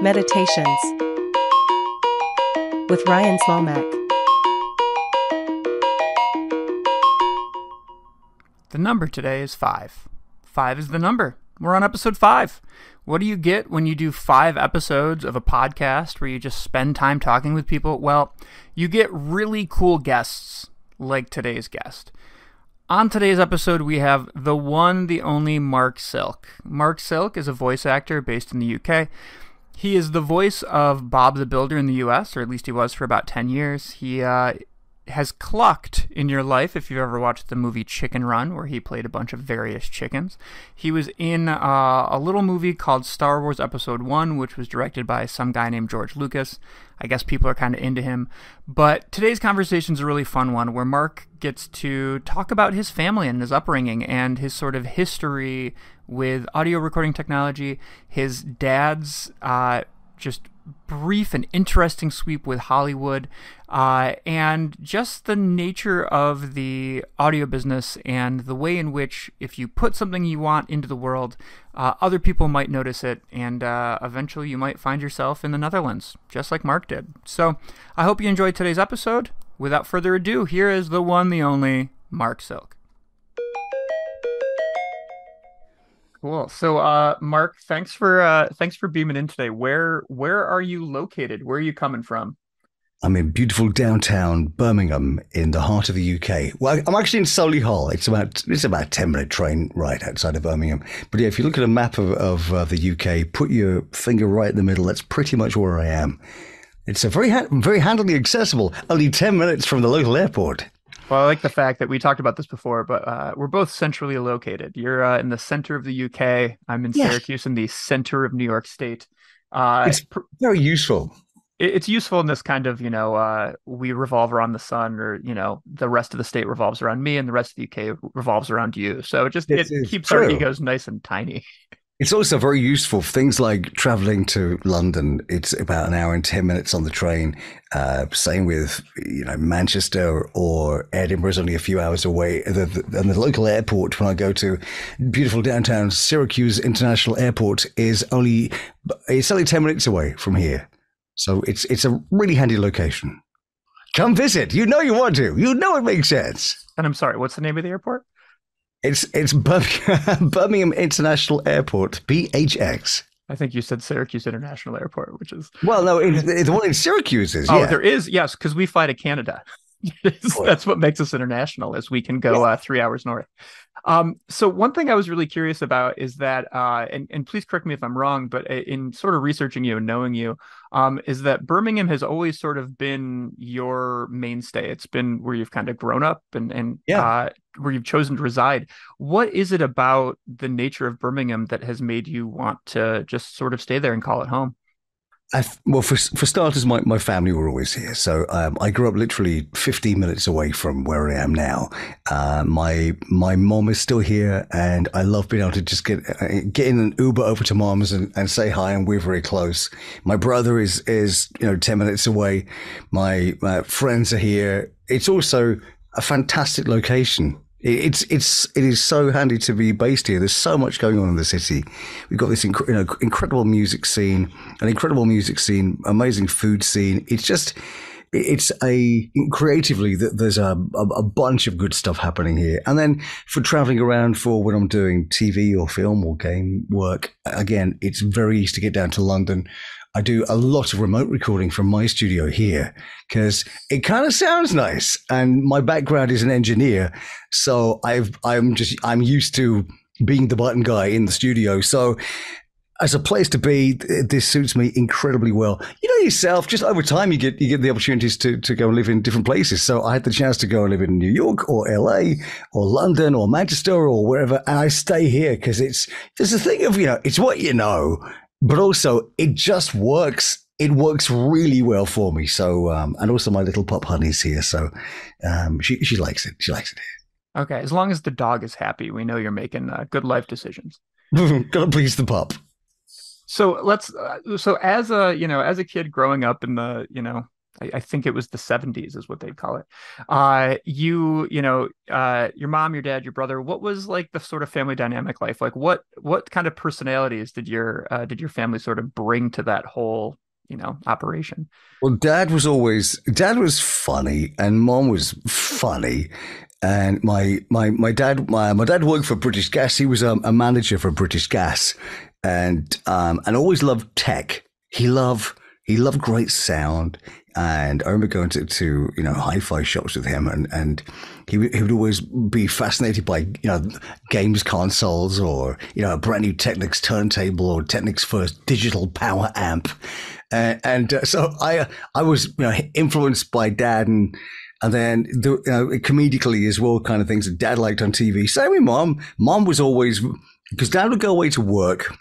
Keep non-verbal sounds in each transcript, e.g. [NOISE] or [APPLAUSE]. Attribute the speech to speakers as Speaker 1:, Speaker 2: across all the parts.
Speaker 1: Meditations with Ryan Zlomek.
Speaker 2: The number today is five. Five is the number. We're on episode five. What do you get when you do five episodes of a podcast where you just spend time talking with people? Well, you get really cool guests like today's guest. On today's episode, we have the one, the only Marc Silk. Marc Silk is a voice actor based in the UK. He is the voice of Bob the Builder in the US, or at least he was for about 10 years. He uh, has clucked in your life if you've ever watched the movie Chicken Run, where he played a bunch of various chickens. He was in uh, a little movie called Star Wars Episode 1, which was directed by some guy named George Lucas. I guess people are kind of into him. But today's conversation is a really fun one where Marc gets to talk about his family and his upbringing and his sort of history with audio recording technology, his dad's uh, just brief and interesting sweep with Hollywood, uh, and just the nature of the audio business and the way in which, if you put something you want into the world, uh, other people might notice it, and uh, eventually you might find yourself in the Netherlands, just like Marc did. So I hope you enjoyed today's episode. Without further ado, here is the one, the only Marc Silk. Cool. So, uh, Marc, thanks for uh, thanks for beaming in today. Where where are you located? Where are you coming from?
Speaker 3: I'm in beautiful downtown Birmingham, in the heart of the UK. Well, I'm actually in Solihull. It's about it's about a ten minute train ride outside of Birmingham. But yeah, if you look at a map of, of uh, the UK, put your finger right in the middle. That's pretty much where I am. It's a very ha- very handily accessible. Only ten minutes from the local airport.
Speaker 2: Well, I like the fact that we talked about this before, but uh, we're both centrally located. You're uh, in the center of the UK. I'm in
Speaker 3: Yeah.
Speaker 2: Syracuse, in the center of New York State. Uh,
Speaker 3: It's pr- very useful.
Speaker 2: it- it's useful in this kind of, you know, uh, we revolve around the sun, or you know, the rest of the state revolves around me, and the rest of the UK revolves around you. So it just
Speaker 3: This
Speaker 2: it keeps our
Speaker 3: true.
Speaker 2: egos nice and tiny.
Speaker 3: It's also very useful for things like traveling to London. It's about an hour and 10 minutes on the train. Uh, same with, you know, Manchester or Edinburgh is only a few hours away. The, the, and the local airport, when I go to beautiful downtown Syracuse International Airport, is only, it's only 10 minutes away from here. So it's, it's a really handy location. Come visit. You know you want to. You know it makes sense.
Speaker 2: And I'm sorry, what's the name of the airport?
Speaker 3: It's, it's [LAUGHS] Birmingham, International Airport, BHX.
Speaker 2: I think you said Syracuse International Airport, which is
Speaker 3: Well, no, it, the one in Syracuse is.
Speaker 2: oh,
Speaker 3: yeah.
Speaker 2: there is yes, because we fly to Canada. [LAUGHS] That's what makes us international, is we can go uh, three hours north. Um, so one thing I was really curious about is that, uh, and and please correct me if I'm wrong, but in sort of researching you and knowing you, um, is that Birmingham has always sort of been your mainstay. It's been where you've kind of grown up and and
Speaker 3: Yeah.
Speaker 2: uh, where you've chosen to reside. What is it about the nature of Birmingham that has made you want to just sort of stay there and call it home?
Speaker 3: I, well, for for starters, my, my family were always here, so um, I grew up literally 15 minutes away from where I am now. Uh, my my mom is still here, and I love being able to just get uh, get in an Uber over to mom's and, and say hi, and we're very close. My brother is is you know 10 minutes away. My uh, friends are here. It's also a fantastic location. It- It's it's it is so handy to be based here. There's so much going on in the city. We've got this inc- you know, incredible music scene, an incredible music scene, amazing food scene. It's just it's a creatively th- there's a, a a bunch of good stuff happening here. And then for traveling around for when I'm doing TV or film or game work, again, it's very easy to get down to London. I do a lot of remote recording from my studio here because it kind of sounds nice. And my background is an engineer, so I've I'm just I'm used to being the button guy in the studio. So as a place to be, this suits me incredibly well. You know yourself, just over time you get you get the opportunities to to go and live in different places. So I had the chance to go and live in New York or LA or London or Manchester or wherever, and I stay here because it's there's a thing of you know it's what you know, but also it just works. It works really well for me. So um, and also my little pup honey's here, so um, she she likes it. She likes it
Speaker 2: Okay, as long as the dog is happy, we know you're making uh, good life decisions. [LAUGHS]
Speaker 3: Gotta please the pup.
Speaker 2: So let's. Uh, so as a you know, as a kid growing up in the you know I, I, think it was the 70s is what they'd call it. Uh, you, you know, uh, your mom, your dad, your brother, what was like the sort of family dynamic life? Like what, what kind of personalities did your, uh, did your family sort of bring to that whole, you know, operation?
Speaker 3: Well, dad was always, dad was funny and mom was funny. And my, my, my dad, my, my dad worked for British Gas. He was a, a manager for British Gas and, um, and always loved tech. He loved, he loved great sound. And I remember going to, to you know hi-fi shops with him, and, and he he would always be fascinated by you know games consoles or you know a brand new Technics turntable or Technics first digital power amp, and, and uh, so I I was you know influenced by Dad and. And then, the, you know, comedically as well, kind of things that dad liked on TV. Same with mom. Mom was always, because dad would go away to work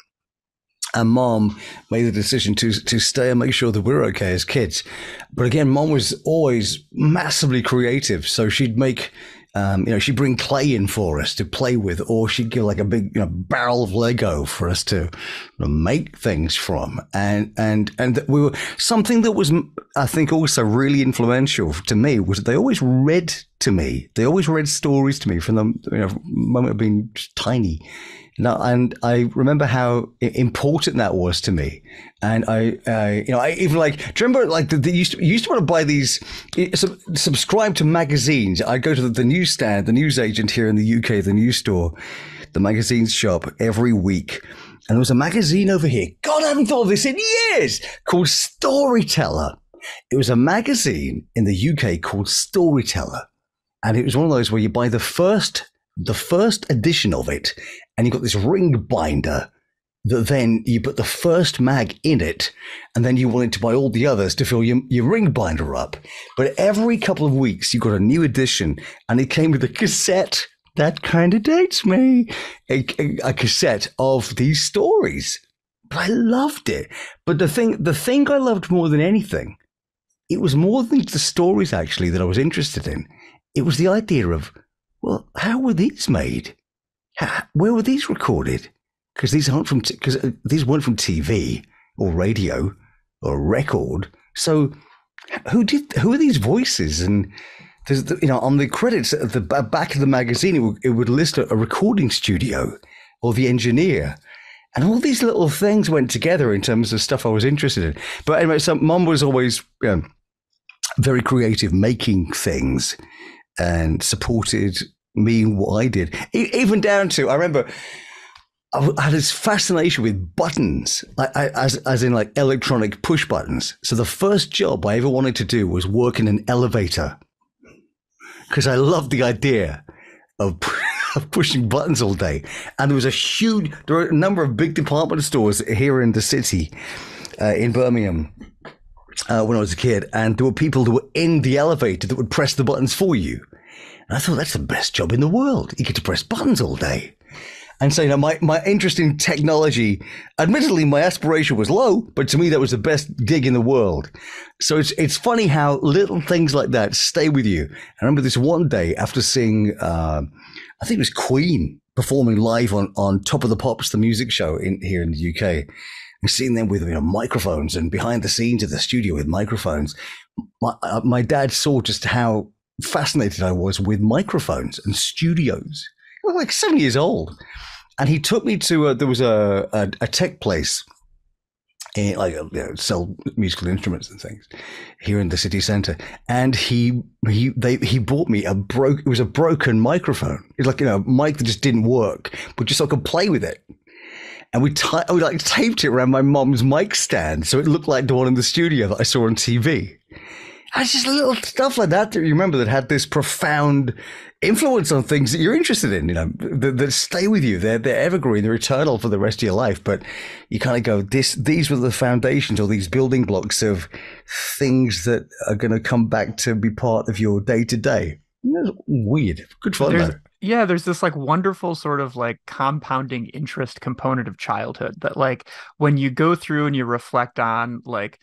Speaker 3: and mom made the decision to to stay and make sure that we are okay as kids. But again, mom was always massively creative, so she'd make. Um, you know, she'd bring clay in for us to play with, or she'd give like a big, you know, barrel of Lego for us to make things from. And and and we were something that was, I think, also really influential to me was that they always read to me. They always read stories to me from the you know, moment of being tiny no, and I remember how important that was to me. And I, you know, I even like, do you remember like the, the used, to, used to want to buy these, sub, subscribe to magazines. I go to the, the newsstand, the newsagent here in the UK, the news store, the magazines shop every week. And there was a magazine over here. God, I haven't thought of this in years called Storyteller. It was a magazine in the UK called Storyteller. And it was one of those where you buy the first the first edition of it, and you've got this ring binder that then you put the first mag in it, and then you wanted to buy all the others to fill your, your ring binder up. But every couple of weeks, you got a new edition, and it came with a cassette. That kind of dates me. A, a, a cassette of these stories. But I loved it. But the thing, the thing I loved more than anything, it was more than the stories actually that I was interested in. It was the idea of well, how were these made? Where were these recorded? Because these aren't from because t- uh, these weren't from TV or radio or record. So who did who are these voices and there's the, you know on the credits at the back of the magazine it would, it would list a, recording studio or the engineer and all these little things went together in terms of stuff I was interested in. But anyway, so mom was always you know, very creative, making things and supported me what I did. Even down to, I remember I had this fascination with buttons, I, I, as, as in like electronic push buttons. So the first job I ever wanted to do was work in an elevator because I loved the idea of, [LAUGHS] of pushing buttons all day. And there was a huge, there are a number of big department stores here in the city, uh, in Birmingham uh, when I was a kid, and there were people that were in the elevator that would press the buttons for you. And I thought that's the best job in the world. You get to press buttons all day. And so, you know, my, my interest in technology, admittedly, my aspiration was low, but to me, that was the best gig in the world. So it's, it's funny how little things like that stay with you. I remember this one day after seeing, uh, I think it was Queen performing live on, on Top of the Pops, the music show in here in the UK and seeing them with you know microphones and behind the scenes of the studio with microphones. My, uh, my dad saw just how fascinated I was with microphones and studios. I was like seven years old, and he took me to a, there was a, a, a tech place. In, like you know, sell musical instruments and things here in the city center, and he he they he bought me a broke it was a broken microphone. It's like you know a mic that just didn't work, but just so I could play with it and we, t- we like taped it around my mom's mic stand so it looked like the one in the studio that I saw on TV. And it's just little stuff like that that you remember that had this profound influence on things that you're interested in, you know, that, that stay with you. They're, they're evergreen, they're eternal for the rest of your life. But you kind of go, this, these were the foundations or these building blocks of things that are going to come back to be part of your day to day. Weird. Good fun,
Speaker 2: there's, yeah there's this like wonderful sort of like compounding interest component of childhood that like when you go through and you reflect on like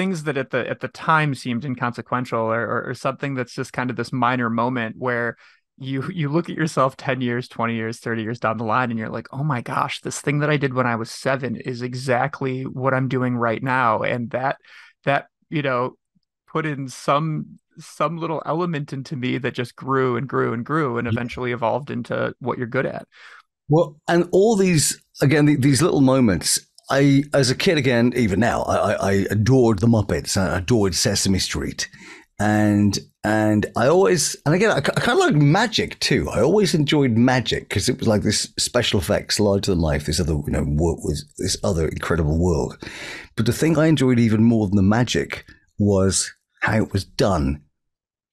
Speaker 2: things that at the at the time seemed inconsequential or, or, or something that's just kind of this minor moment where you you look at yourself 10 years 20 years 30 years down the line and you're like oh my gosh this thing that i did when i was seven is exactly what i'm doing right now and that that you know put in some some little element into me that just grew and grew and grew and eventually evolved into what you're good at.
Speaker 3: Well, and all these again, these little moments. I, as a kid, again, even now, I, I adored the Muppets. I adored Sesame Street, and and I always and again I, I kind of like magic too. I always enjoyed magic because it was like this special effects, larger than life, this other you know this other incredible world. But the thing I enjoyed even more than the magic was how it was done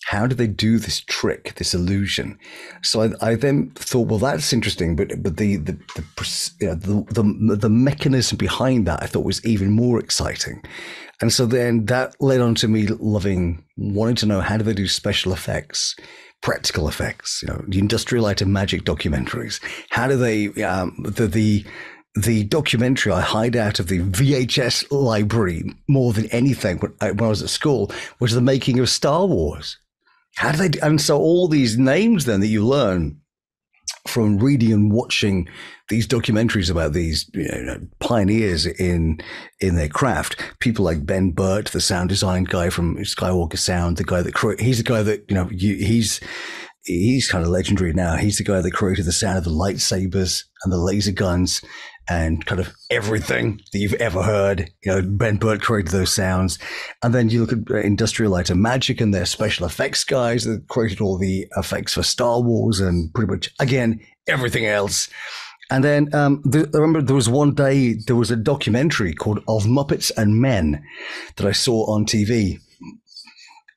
Speaker 3: how do they do this trick, this illusion? So I, I then thought, well, that's interesting, but but the the the, you know, the the the mechanism behind that I thought was even more exciting, and so then that led on to me loving, wanting to know how do they do special effects, practical effects, you know, the industrial light and magic documentaries. How do they um, the the the documentary I hide out of the VHS library more than anything when I, when I was at school was the making of Star Wars. How do they? And so all these names then that you learn from reading and watching these documentaries about these you know, pioneers in in their craft, people like Ben Burtt, the sound design guy from Skywalker Sound, the guy that he's the guy that you know you, he's he's kind of legendary now. He's the guy that created the sound of the lightsabers and the laser guns and kind of everything that you've ever heard. You know, Ben Burtt created those sounds. And then you look at uh, Industrial Light and Magic and their special effects guys that created all the effects for Star Wars and pretty much, again, everything else. And then um, the, I remember there was one day, there was a documentary called Of Muppets and Men that I saw on TV.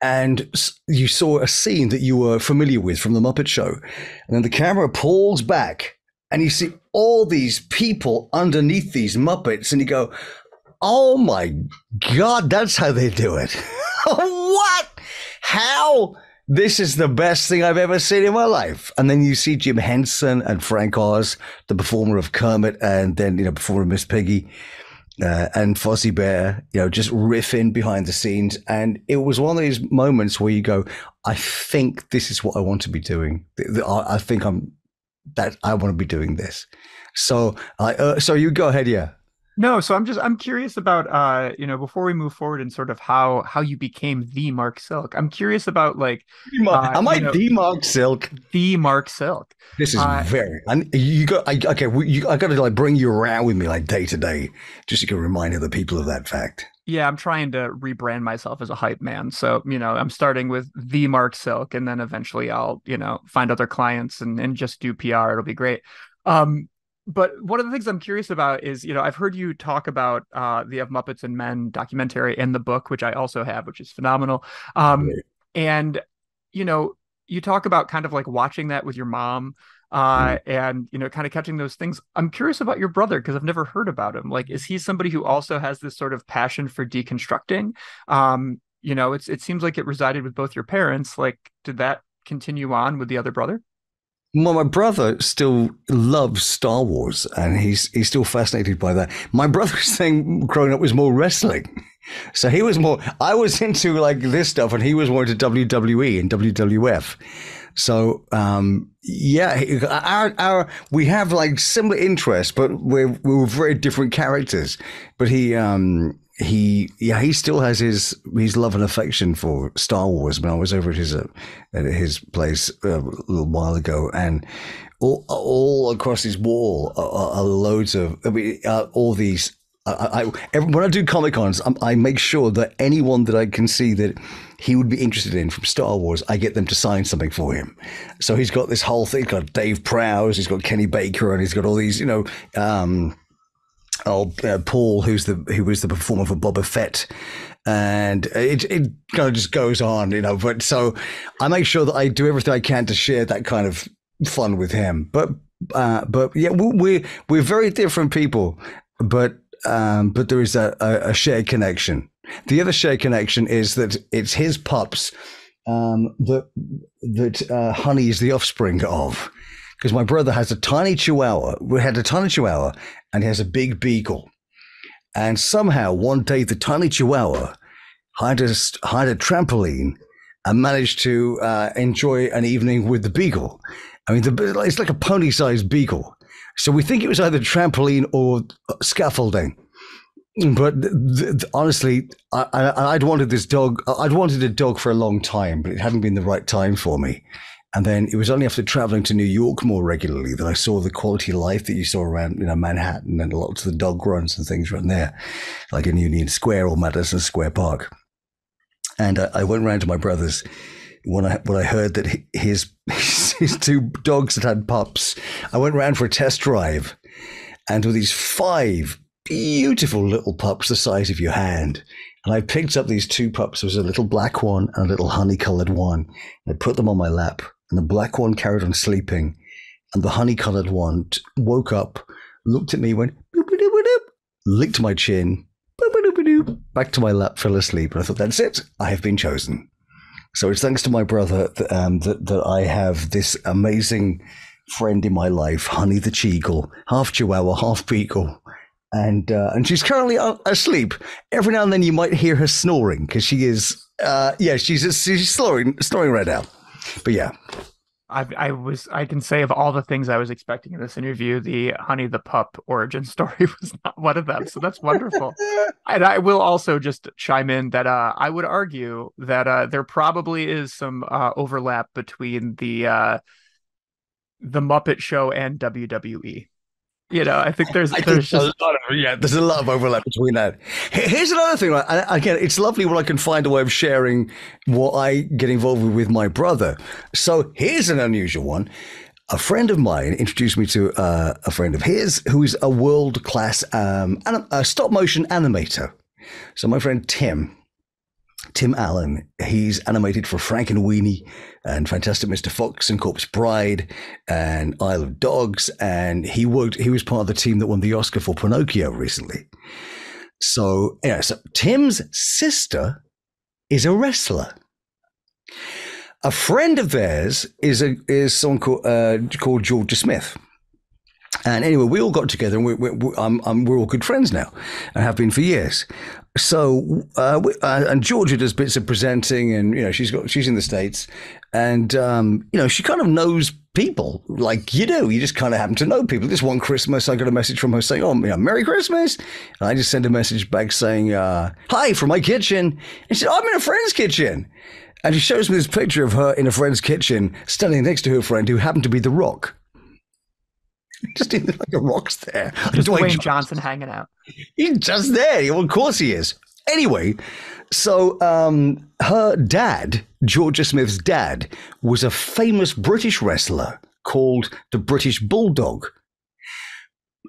Speaker 3: And you saw a scene that you were familiar with from the Muppet Show. And then the camera pulls back and you see all these people underneath these Muppets, and you go, oh my God, that's how they do it. [LAUGHS] what? How? This is the best thing I've ever seen in my life. And then you see Jim Henson and Frank Oz, the performer of Kermit, and then, you know, performer Miss Piggy. Uh, and Fozzie Bear, you know, just riffing behind the scenes. And it was one of these moments where you go, I think this is what I want to be doing. I think I'm that I want to be doing this. So, uh, so you go ahead, yeah.
Speaker 2: No, so I'm just I'm curious about uh you know before we move forward and sort of how how you became the Marc Silk. I'm curious about like
Speaker 3: uh, am I know, the Marc Silk?
Speaker 2: The Marc Silk.
Speaker 3: This is uh, very and you got I, okay. You, I got to like bring you around with me like day to day, just to remind other people of that fact.
Speaker 2: Yeah, I'm trying to rebrand myself as a hype man. So, you know, I'm starting with the Marc Silk and then eventually I'll, you know, find other clients and, and just do PR. It'll be great. Um, but one of the things I'm curious about is, you know, I've heard you talk about uh, the Of Muppets and Men documentary and the book, which I also have, which is phenomenal. Um, and, you know, you talk about kind of like watching that with your mom uh, mm. and you know, kind of catching those things. I'm curious about your brother because I've never heard about him. Like, is he somebody who also has this sort of passion for deconstructing? Um, you know, it's it seems like it resided with both your parents. Like, did that continue on with the other brother?
Speaker 3: Well, my brother still loves Star Wars, and he's he's still fascinated by that. My brother's thing growing up was more wrestling, so he was more. I was into like this stuff, and he was more into WWE and WWF. So um, yeah, our our we have like similar interests, but we're we're very different characters. But he um, he yeah he still has his his love and affection for Star Wars. When I was over at his uh, at his place uh, a little while ago, and all all across his wall are, are loads of I mean, uh, all these. I, I, when I do Comic Cons, I make sure that anyone that I can see that he would be interested in from Star Wars, I get them to sign something for him. So he's got this whole thing. He's got Dave Prowse, he's got Kenny Baker, and he's got all these, you know, um, oh, uh, Paul, who's the who was the performer for Boba Fett, and it it kind of just goes on, you know. But so I make sure that I do everything I can to share that kind of fun with him. But uh, but yeah, we're we're very different people, but um, but there is a, a, shared connection. The other shared connection is that it's his pups um, that that uh, Honey is the offspring of. Because my brother has a tiny chihuahua. We had a tiny chihuahua, and he has a big beagle. And somehow one day the tiny chihuahua hired a, hired a trampoline and managed to uh, enjoy an evening with the beagle. I mean, the, it's like a pony-sized beagle. So we think it was either trampoline or scaffolding. but th- th- honestly, I, I'd wanted this dog. I'd wanted a dog for a long time, but it hadn't been the right time for me. And then it was only after traveling to New York more regularly that I saw the quality of life that you saw around, you know, Manhattan and lots of the dog runs and things around there, like in Union Square or Madison Square Park. And I, I went round to my brother's when I when I heard that his [LAUGHS] his two dogs had had pups. I went round for a test drive, and with these five beautiful little pups the size of your hand. And I picked up these two pups. There was a little black one and a little honey colored one. And I put them on my lap. And the black one carried on sleeping. And the honey colored one t- woke up, looked at me, went, licked my chin, back to my lap, fell asleep. And I thought, that's it. I have been chosen. So it's thanks to my brother that, um, that, that I have this amazing friend in my life, Honey the Cheagle, half Chihuahua, half Beagle and uh, and she's currently asleep. Every now and then you might hear her snoring because she is, uh, yeah, she's she's snoring snoring right now. But yeah,
Speaker 2: I, I was I can say of all the things I was expecting in this interview, the Honey the Pup origin [LAUGHS] story was not one of them. So that's wonderful. [LAUGHS] and I will also just chime in that uh, I would argue that uh, there probably is some uh, overlap between the uh, the Muppet Show and WWE. You know, I think there's [LAUGHS] I there's think just
Speaker 3: a lot of yeah, there's a lot of overlap between that. Here's another thing. Right? again, it's lovely when I can find a way of sharing what I get involved with with my brother. So here's an unusual one. A friend of mine introduced me to uh, a friend of his who is a world class um, anim- a stop motion animator. So my friend Tim, Tim Allen. He's animated for Frankenweenie and Weenie and Fantastic Mr. Fox and Corpse Bride and Isle of Dogs. And he worked, he was part of the team that won the Oscar for Pinocchio recently. So, yeah, so Tim's sister is a wrestler. A friend of theirs is a is someone called uh, called Georgia Smith. And anyway, we all got together, and we, we, I'm, I'm, we're all good friends now, and have been for years. So, uh, we, uh, and Georgia does bits of presenting, and you know, she's got she's in the states, and um, you know, she kind of knows people like you do. You just kind of happen to know people. This one Christmas, I got a message from her saying, "Oh, you know, Merry Christmas," and I just sent a message back saying, uh, "Hi from my kitchen," and she said, oh, "I'm in a friend's kitchen." And she shows me this picture of her in a friend's kitchen, standing next to her friend who happened to be The Rock. [LAUGHS] just in like a rock's there. [LAUGHS]
Speaker 2: Just Dwayne, Dwayne Johnson. Johnson hanging out.
Speaker 3: He's just there. Well, of course he is. Anyway, so um, her dad, Georgia Smith's dad, was a famous British wrestler called the British Bulldog.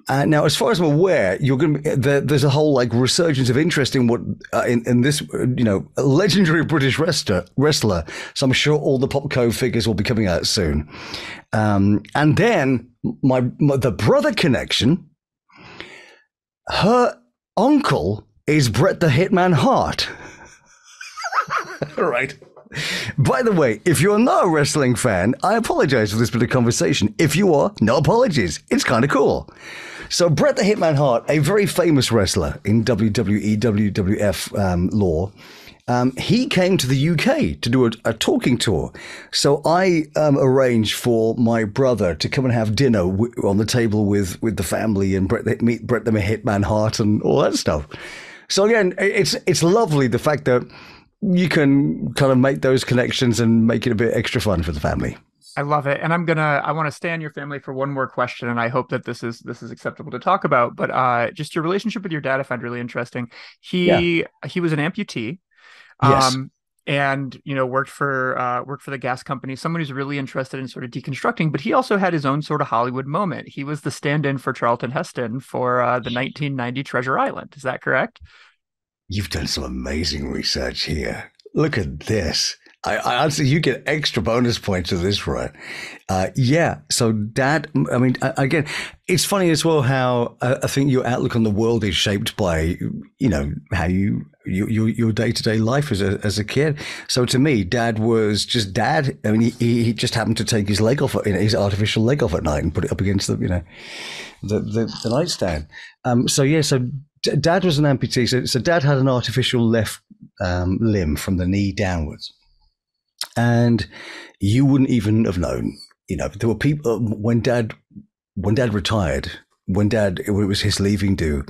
Speaker 3: Uh, now, as far as I'm aware, you're going to there, there's a whole like resurgence of interest in what uh, in, in this you know legendary British wrestler wrestler. So I'm sure all the pop Popco figures will be coming out soon. Um, and then my, my the brother connection. Her uncle is Bret the Hitman Hart. [LAUGHS] right. By the way, if you're not a wrestling fan, I apologize for this bit of conversation. If you are, no apologies. It's kind of cool. So, Bret the Hitman Hart, a very famous wrestler in WWE, WWF um, lore, um, he came to the UK to do a, a talking tour. So I um, arranged for my brother to come and have dinner w- on the table with, with the family and Bret, meet Bret the Hitman Hart and all that stuff. So again, it's it's lovely the fact that you can kind of make those connections and make it a bit extra fun for the family.
Speaker 2: I love it, and I'm gonna I want to stay on your family for one more question, and I hope that this is this is acceptable to talk about. But uh, just your relationship with your dad, I find really interesting. He yeah. he was an amputee. Yes. Um, and you know worked for uh, worked for the gas company someone who's really interested in sort of deconstructing but he also had his own sort of hollywood moment he was the stand-in for charlton heston for uh, the 1990 treasure island is that correct
Speaker 3: you've done some amazing research here look at this I, I honestly, you get extra bonus points for this, right? Uh, yeah. So, Dad, I mean, again, it's funny as well how uh, I think your outlook on the world is shaped by, you know, how you your your day to day life as a as a kid. So to me, Dad was just Dad. I mean, he, he just happened to take his leg off, you know, his artificial leg off at night and put it up against the, you know, the the, the nightstand. Um. So yeah. So Dad was an amputee. So, so Dad had an artificial left um, limb from the knee downwards and you wouldn't even have known. You know, there were people uh, when Dad when Dad retired. when Dad it was his leaving do,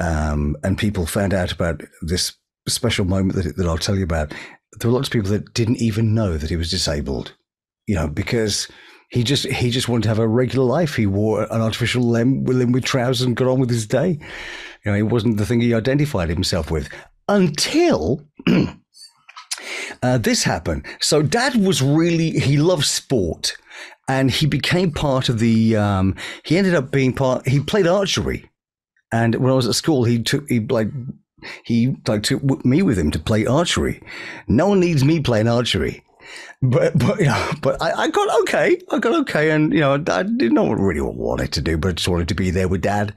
Speaker 3: um, and people found out about this special moment that that I'll tell you about. There were lots of people that didn't even know that he was disabled, you know, because he just he just wanted to have a regular life. He wore an artificial limb, limb with trousers and got on with his day. You know, it wasn't the thing he identified himself with until. [CLEARS THROAT] Uh, this happened. So dad was really, he loved sport and he became part of the, um, he ended up being part, he played archery. And when I was at school, he took, he like, he like took me with him to play archery. No one needs me playing archery. But, but, you know, but I, I got okay. I got okay. And, you know, I didn't know what really wanted to do, but I just wanted to be there with dad.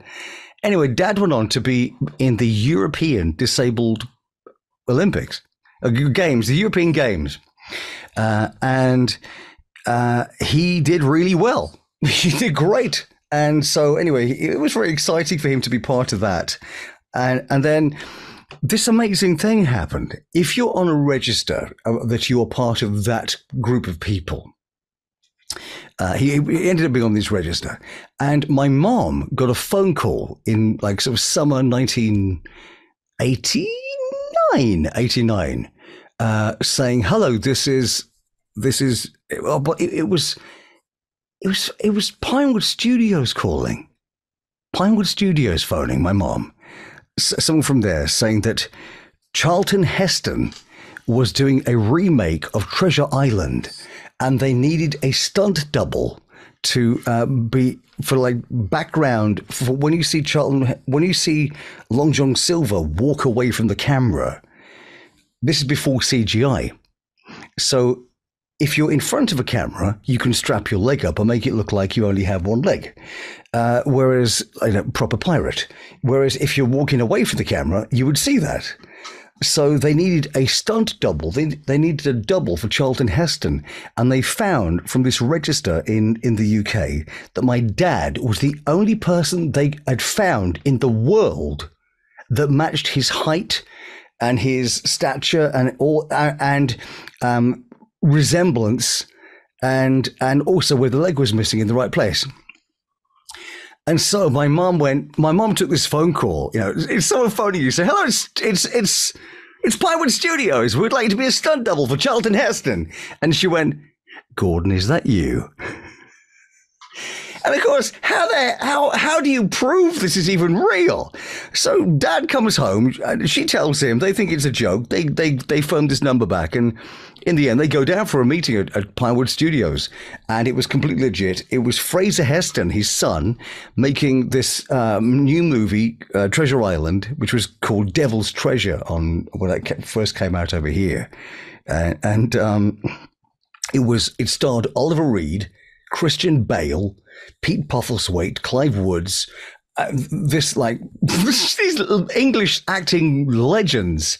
Speaker 3: Anyway, dad went on to be in the European Disabled Olympics games, the European Games, uh, and uh, he did really well. [LAUGHS] he did great, and so anyway, it was very exciting for him to be part of that, and and then. This amazing thing happened. If you're on a register uh, that you are part of that group of people, uh, he, he, ended up being on this register. And my mom got a phone call in like sort of summer 1980, 89, 89 uh, saying, "Hello, this is this is." Well, but it, it was it was it was Pinewood Studios calling. Pinewood Studios phoning my mom. Someone from there saying that Charlton Heston was doing a remake of Treasure Island, and they needed a stunt double to uh, be for like background for when you see Charlton when you see Long John Silver walk away from the camera this is before CGI. So if you're in front of a camera, you can strap your leg up and make it look like you only have one leg. Uh, whereas, a know, proper pirate. Whereas if you're walking away from the camera, you would see that. So they needed a stunt double. They, they needed a double for Charlton Heston. And they found from this register in, in the UK that my dad was the only person they had found in the world that matched his height and his stature and all and um, resemblance, and and also where the leg was missing in the right place. And so my mom went. My mom took this phone call. You know, it's someone phoning you. Say hello. It's it's it's it's Pinewood Studios. We'd like to be a stunt double for Charlton Heston. And she went, Gordon, is that you? And of course, how the, how how do you prove this is even real? So dad comes home, she tells him they think it's a joke. They they they phoned this number back and in the end, they go down for a meeting at, at, Pinewood Studios, and it was completely legit. It was Fraser Heston, his son, making this um, new movie, uh, Treasure Island, which was called Devil's Treasure on when it first came out over here, uh, and um, it was it starred Oliver Reed, Christian Bale, Pete Postlethwaite, Clive Woods, uh, this like [LAUGHS] these English acting legends.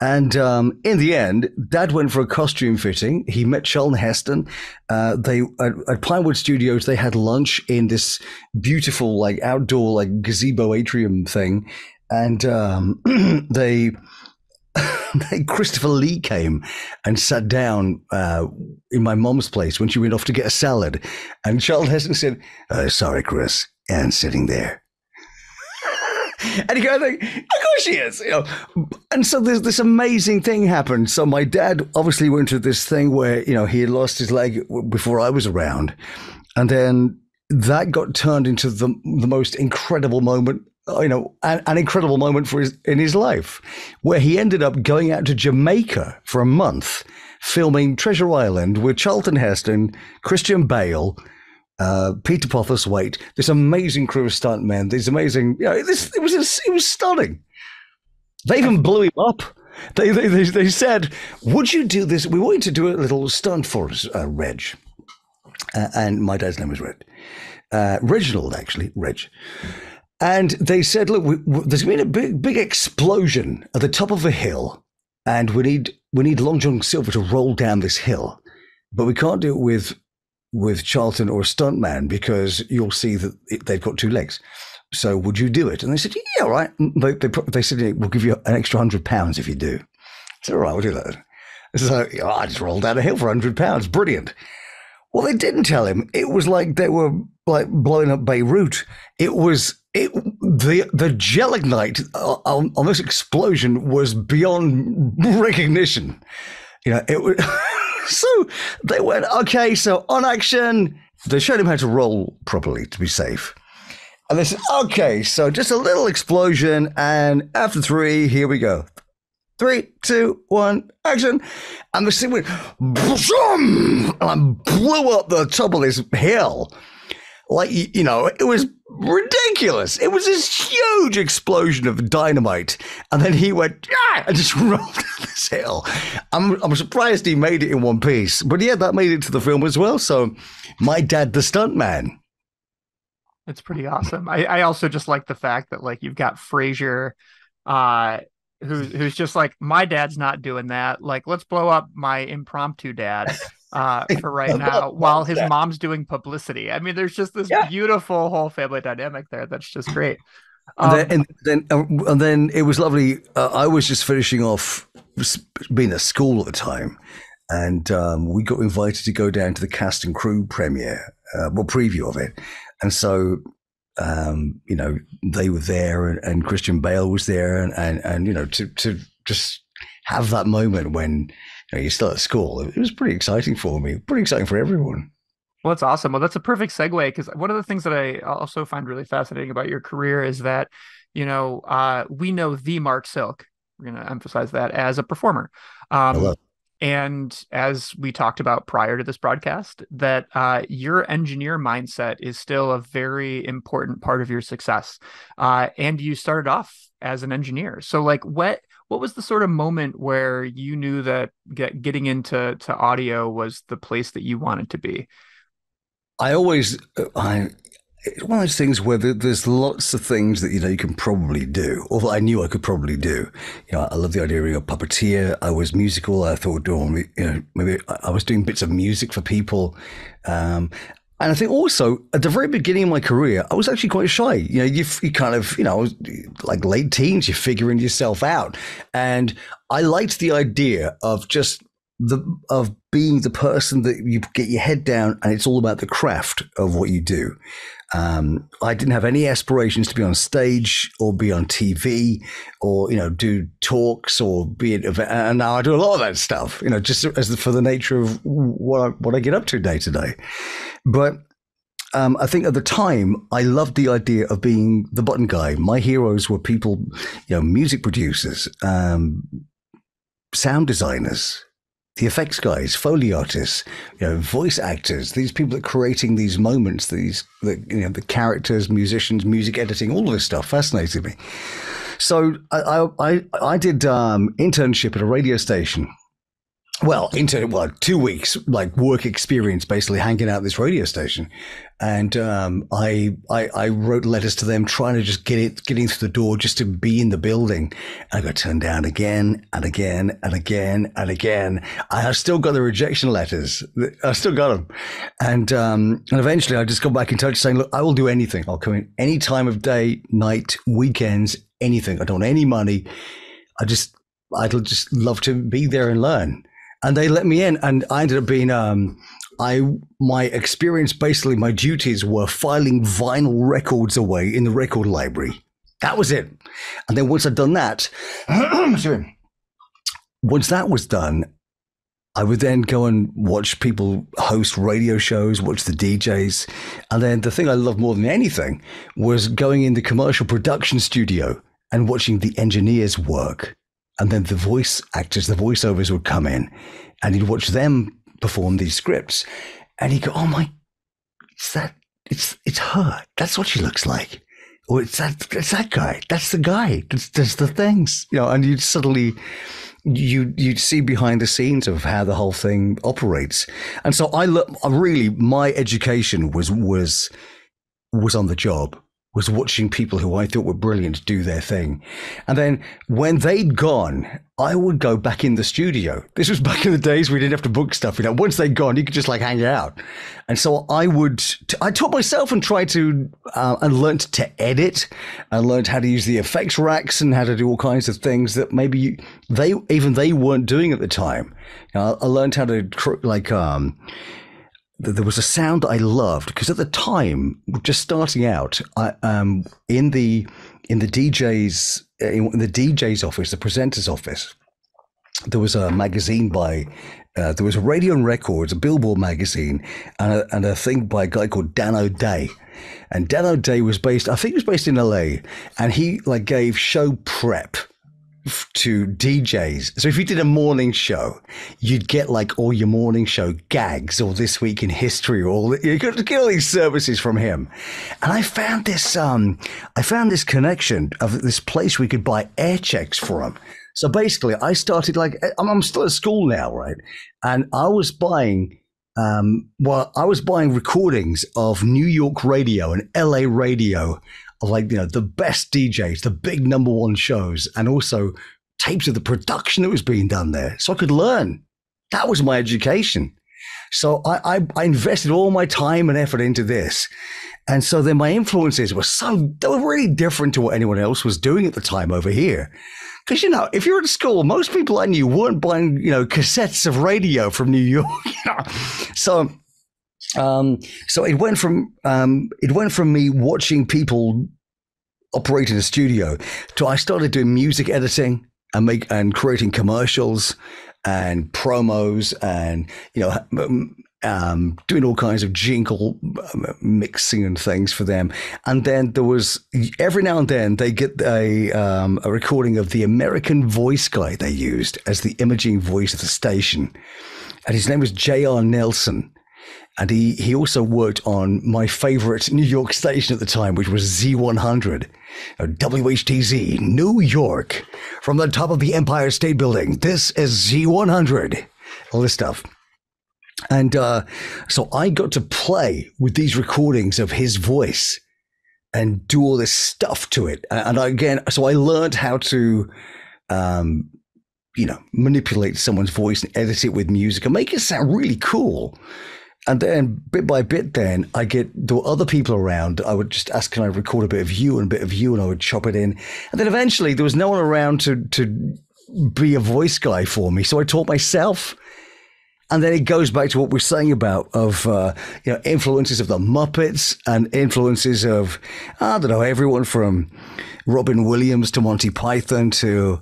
Speaker 3: And um, in the end, Dad went for a costume fitting. He met Charlton Heston. Uh, they at, at, Pinewood Studios they had lunch in this beautiful like outdoor like gazebo atrium thing, and um, [CLEARS THROAT] they [LAUGHS] Christopher Lee came and sat down uh, in my mom's place when she went off to get a salad. And Charlton Heston said, uh, Sorry, Chris, Anne's sitting there. [LAUGHS] and you go, like, Of course she is. You know? And so this, this amazing thing happened. So my dad obviously went to this thing where, you know, he had lost his leg before I was around. And then that got turned into the, the most incredible moment you know, an, an, incredible moment for his in his life, where he ended up going out to Jamaica for a month, filming Treasure Island with Charlton Heston, Christian Bale, uh, Peter Postlethwaite, this amazing crew of stuntmen, these amazing, you know, this it was it was stunning. They even blew him up. They, they, they, they said, "Would you do this? We want you to do a little stunt for us, uh, Reg." Uh, and my dad's name was Reg, uh, Reginald, actually, Reg. And they said, look, we, we, there's been a big, big explosion at the top of a hill, and we need we need Long John Silver to roll down this hill, but we can't do it with with Charlton or a stuntman because you'll see that it, they've got two legs. So would you do it? And they said, yeah, all right. They, they, they said, we'll give you an extra hundred pounds if you do. I said, all right, we'll do that. So oh, I just rolled down a hill for hundred pounds. Brilliant. Well, they didn't tell him. It was like they were like blowing up Beirut. It was it the the gelignite uh, on, on this explosion was beyond recognition. You know, it was. [LAUGHS] so they went okay. So on action, they showed him how to roll properly to be safe. And they said, okay, so just a little explosion. And after three, here we go. Three, two, one, action. And the scene went, and blew up the top of this hill. Like, you know, it was ridiculous. It was this huge explosion of dynamite. And then he went, yeah, and just [LAUGHS] rolled down this hill. I'm, I'm surprised he made it in one piece. But yeah, that made it to the film as well. So, my dad, the stuntman.
Speaker 2: It's pretty awesome. I, I also just like the fact that like you've got Fraser, uh, who's who's just like my dad's not doing that. Like let's blow up my impromptu dad [LAUGHS] uh, for [LAUGHS] right now while his mom's doing publicity. I mean, there's just this yeah. beautiful whole family dynamic there that's just great.
Speaker 3: Um, and, then, and then, uh, and then it was lovely. Uh, I was just finishing off being at school at the time, and um, we got invited to go down to the cast and crew premiere, uh, well, preview of it. And so, um, you know, they were there and, and Christian Bale was there and, and, and, you know, to, to just have that moment when you know, you're still at school, it was pretty exciting for me, pretty exciting for everyone.
Speaker 2: Well, that's awesome. Well, that's a perfect segue because one of the things that I also find really fascinating about your career is that, you know, uh, we know the Marc Silk. We're going to emphasize that as a performer. Um, and as we talked about prior to this broadcast, that uh, your engineer mindset is still a very important part of your success. Uh, and you started off as an engineer. So, like, what what was the sort of moment where you knew that get, getting into to audio was the place that you wanted to be?
Speaker 3: I always, uh, I one of those things where there's lots of things that you know you can probably do, or I knew I could probably do. You know, I love the idea of being a puppeteer. I was musical. I thought, doing, you know, maybe I was doing bits of music for people. Um, and I think also at the very beginning of my career, I was actually quite shy. You know, you, you kind of, you know, like late teens, you're figuring yourself out. And I liked the idea of just the of being the person that you get your head down and it's all about the craft of what you do. Um, I didn't have any aspirations to be on stage or be on TV or you know do talks or be an event. And now I do a lot of that stuff. You know, just as the, for the nature of what I, what I get up to day to day. But um, I think at the time I loved the idea of being the button guy. My heroes were people, you know, music producers, um, sound designers, the effects guys, foley artists, you know, voice actors, these people that are creating these moments, these, the, you know, the characters, musicians, music editing, all of this stuff fascinated me. So I, I, I did um, internship at a radio station well, into well, two weeks like work experience, basically hanging out this radio station, and um, I, I, I wrote letters to them trying to just get it getting through the door just to be in the building. And I got turned down again and again and again and again. I still got the rejection letters. I still got them, and um, and eventually I just got back in touch saying, look, I will do anything. I'll come in any time of day, night, weekends, anything. I don't want any money. I just I'd just love to be there and learn and they let me in, and I ended up being um, I my experience basically my duties were filing vinyl records away in the record library. That was it. And then once I'd done that, [CLEARS THROAT] once that was done, I would then go and watch people host radio shows, watch the DJs. And then the thing I loved more than anything was going in the commercial production studio and watching the engineers work and then the voice actors, the voiceovers would come in, and he'd watch them perform these scripts, and he'd go, "Oh my, it's that, it's it's her. That's what she looks like." Or it's that, it's that guy. That's the guy. That's, that's the things, you know. And you'd suddenly, you you'd see behind the scenes of how the whole thing operates. And so I look, really, my education was was was on the job was watching people who I thought were brilliant do their thing. And then when they'd gone, I would go back in the studio. This was [LAUGHS] back in the days we didn't have to book stuff. You know, once they'd gone, you could just like hang out. And so I would, I taught myself and tried to, uh, and learned to edit and learned how to use the effects racks and how to do all kinds of things that maybe they, even they weren't doing at the time. You know, I learned how to like, um, there was a sound I loved because at the time, just starting out, I, um, in the in the DJ's in the DJ's office, the presenter's office, there was a magazine by uh, there was a Radio and Records, a Billboard magazine, and a, and a thing by a guy called Dan O'Day. And Dan O'Day was based, I think he was based in LA, and he like gave show prep to DJs. So if you did a morning show, you'd get like all your morning show gags or this week in history or all you could get all these services from him. And I found this um I found this connection of this place we could buy air checks from. So basically I started like I'm, I'm still at school now, right? And I was buying um well I was buying recordings of New York radio and LA radio of like you know the best DJs, the big number one shows, and also tapes of the production that was being done there, so I could learn. That was my education. So I, I, I invested all my time and effort into this, and so then my influences were so they were really different to what anyone else was doing at the time over here. Because you know, if you're at school, most people I knew weren't buying you know cassettes of radio from New York. [LAUGHS] So um, so it went from um, it went from me watching people operate in a studio to I started doing music editing and make and creating commercials and promos and you know um, doing all kinds of jingle mixing and things for them. And then there was every now and then they get a um, a recording of the American voice guy they used as the imaging voice of the station, and his name was J.R. Nelson. And he, he also worked on my favorite New York station at the time, which was Z100. Uh, WHTZ, New York. From the top of the Empire State Building, this is Z100. All this stuff. And uh, so I got to play with these recordings of his voice and do all this stuff to it. And again, so I learned how to, um, you know, manipulate someone's voice and edit it with music and make it sound really cool. And then bit by bit, then I get there were other people around. I would just ask, can I record a bit of you and a bit of you, and I would chop it in. And then eventually there was no one around to to be a voice guy for me, so I taught myself. And then it goes back to what we're saying about of uh, you know influences of the Muppets and influences of I don't know everyone from Robin Williams to Monty Python to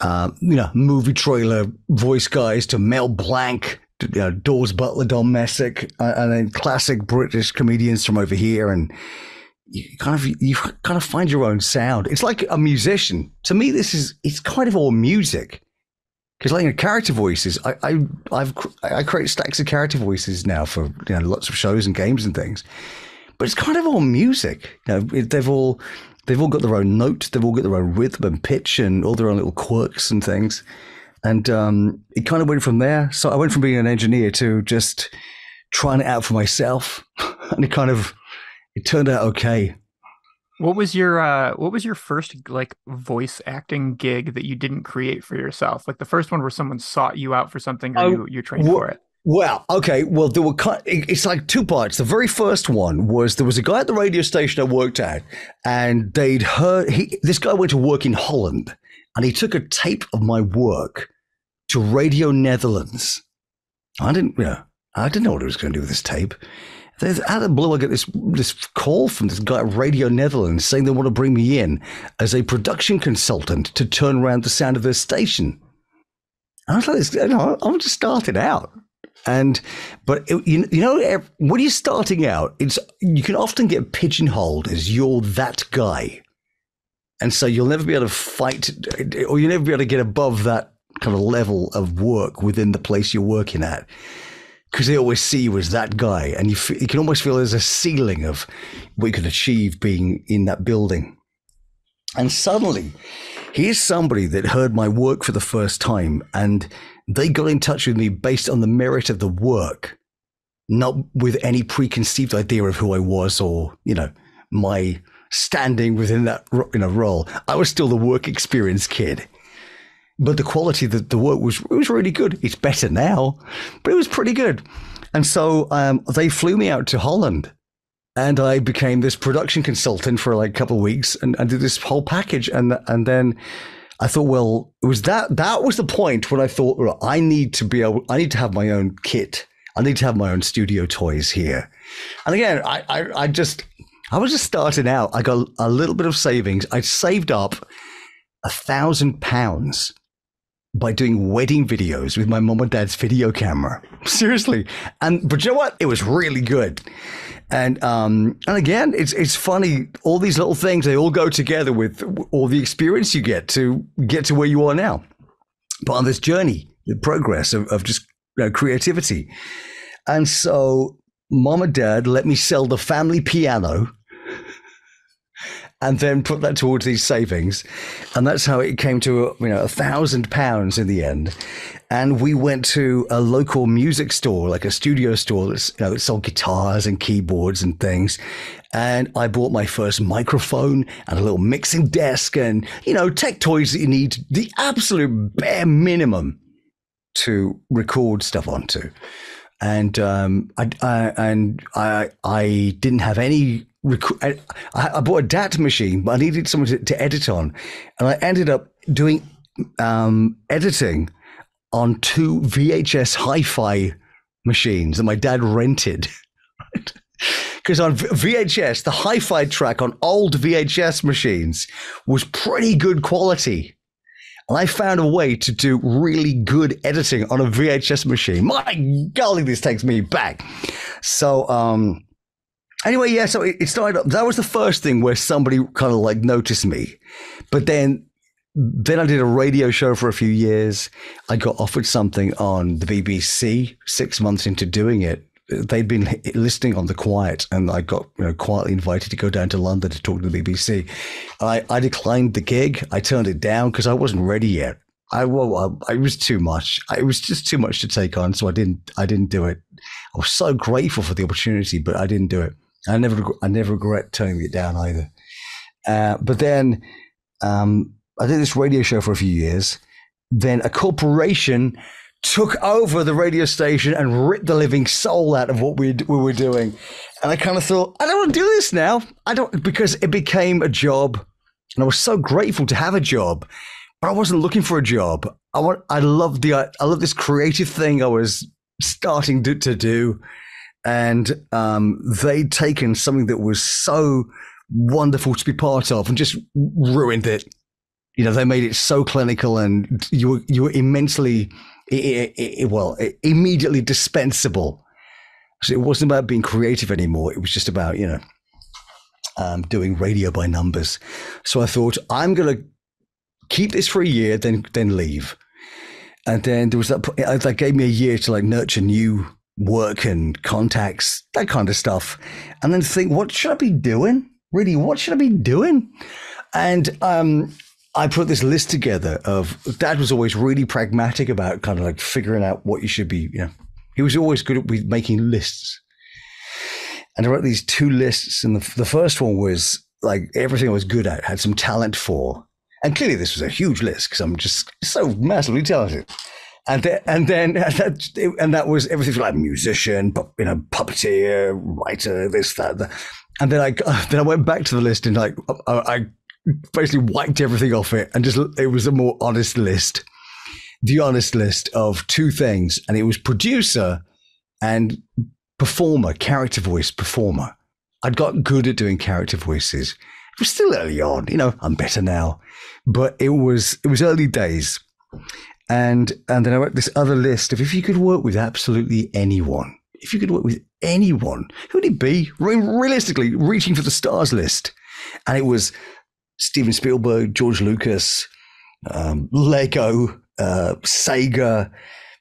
Speaker 3: uh, you know movie trailer voice guys to Mel Blanc you know, Daws Butler, Don Messick, and then classic British comedians from over here, and you kind of you kind of find your own sound. It's like a musician. To me, this is it's kind of all music because like you know, character voices, I, I I've I create stacks of character voices now for you know lots of shows and games and things, but it's kind of all music. You know, they've all they've all got their own note, they've all got their own rhythm and pitch, and all their own little quirks and things. And um, it kind of went from there. So I went from being an engineer to just trying it out for myself, [LAUGHS] and it kind of it turned out okay.
Speaker 2: What was your uh, what was your first like voice acting gig that you didn't create for yourself? Like the first one where someone sought you out for something or
Speaker 3: Oh,
Speaker 2: you you trained
Speaker 3: wh-
Speaker 2: for it.
Speaker 3: Well, okay. Well, there were cut. It's like two parts. The very first one was there was a guy at the radio station I worked at, and they'd heard he. This guy went to work in Holland, and he took a tape of my work to Radio Netherlands. I didn't, you know, I didn't know what he was going to do with this tape. There's, out of the blue, I get this this call from this guy at Radio Netherlands saying they want to bring me in as a production consultant to turn around the sound of their station. I was like, this, you know, I'm just starting out. And but it, you, you know when you're starting out, it's you can often get pigeonholed as you're that guy, and so you'll never be able to fight, or you'll never be able to get above that kind of level of work within the place you're working at, because they always see you as that guy, and you f- you can almost feel there's a ceiling of what you can achieve being in that building, and suddenly here's somebody that heard my work for the first time and they got in touch with me based on the merit of the work not with any preconceived idea of who i was or you know my standing within that you know role i was still the work experience kid but the quality of the, work was was really good it's better now but it was pretty good and so um, they flew me out to holland and I became this production consultant for like a couple of weeks and, and did this whole package. And and then I thought, well, it was that that was the point when I thought, well, I need to be able, I need to have my own kit. I need to have my own studio toys here. And again, I, I, I just, I was just starting out. I got a little bit of savings. I saved up a thousand pounds by doing wedding videos with my mom and dad's video camera. [LAUGHS] Seriously. And but you know what? It was really good. And um and again, it's it's funny, all these little things, they all go together with all the experience you get to get to where you are now. But on this journey, the progress of, of just you know, creativity. And so mom and dad let me sell the family piano and then put that towards these savings. And that's how it came to, you know, a thousand pounds in the end. And we went to a local music store, like a studio store that's, you know, that sold guitars and keyboards and things. And I bought my first microphone and a little mixing desk and, you know, tech toys that you need, the absolute bare minimum to record stuff onto. And um, I, I and I I didn't have any I, I bought a DAT machine, but I needed someone to, to edit on, and I ended up doing um, editing on two VHS hi-fi machines that my dad rented. [LAUGHS] Because on VHS, the hi-fi track on old VHS machines was pretty good quality. And I found a way to do really good editing on a VHS machine. My golly, this takes me back. So, um, anyway, yeah, so it, started up. That was the first thing where somebody kind of like noticed me. But then then I did a radio show for a few years. I got offered something on the BBC six months into doing it. They'd been listening on the quiet, and I got you know, quietly invited to go down to London to talk to the BBC. I, I declined the gig. I turned it down because I wasn't ready yet. I well, I, it was too much. It was just too much to take on, so I didn't. I didn't do it. I was so grateful for the opportunity, but I didn't do it. I never, I never regret turning it down either. Uh, but then um, I did this radio show for a few years. Then a corporation took over the radio station and ripped the living soul out of what we, we were doing. And I kind of thought, I don't want to do this now. I don't, because it became a job. And I was so grateful to have a job, but I wasn't looking for a job. I want, I love the, I love this creative thing I was starting to, to do and um, they'd taken something that was so wonderful to be part of and just ruined it. You know, they made it so clinical, and you were you were immensely, it, it, well, immediately dispensable. So it wasn't about being creative anymore. It was just about you know um, doing radio by numbers. So I thought I'm going to keep this for a year, then then leave. And then there was that that gave me a year to like nurture new work and contacts, that kind of stuff. And then think, what should I be doing? Really, what should I be doing? And um, I put this list together of dad was always really pragmatic about kind of like figuring out what you should be, you know, he was always good at making lists. And I wrote these two lists. And the, the first one was like everything I was good at, had some talent for. And clearly this was a huge list because I'm just so massively talented and then, [LAUGHS] and then and that was everything like musician, you know, puppeteer, writer, this that, that. and then I [LAUGHS] then I went back to the list and like I basically wiped everything off it and just it was a more honest list, the honest list of two things, and it was producer and performer, character voice performer. I'd got good at doing character voices. It was still early on, you know. I'm better now, but it was it was early days and and then I wrote this other list of if you could work with absolutely anyone, if you could work with anyone, who would it be? Realistically, reaching for the stars list, and it was Steven Spielberg, George Lucas, um, Lego, uh, Sega,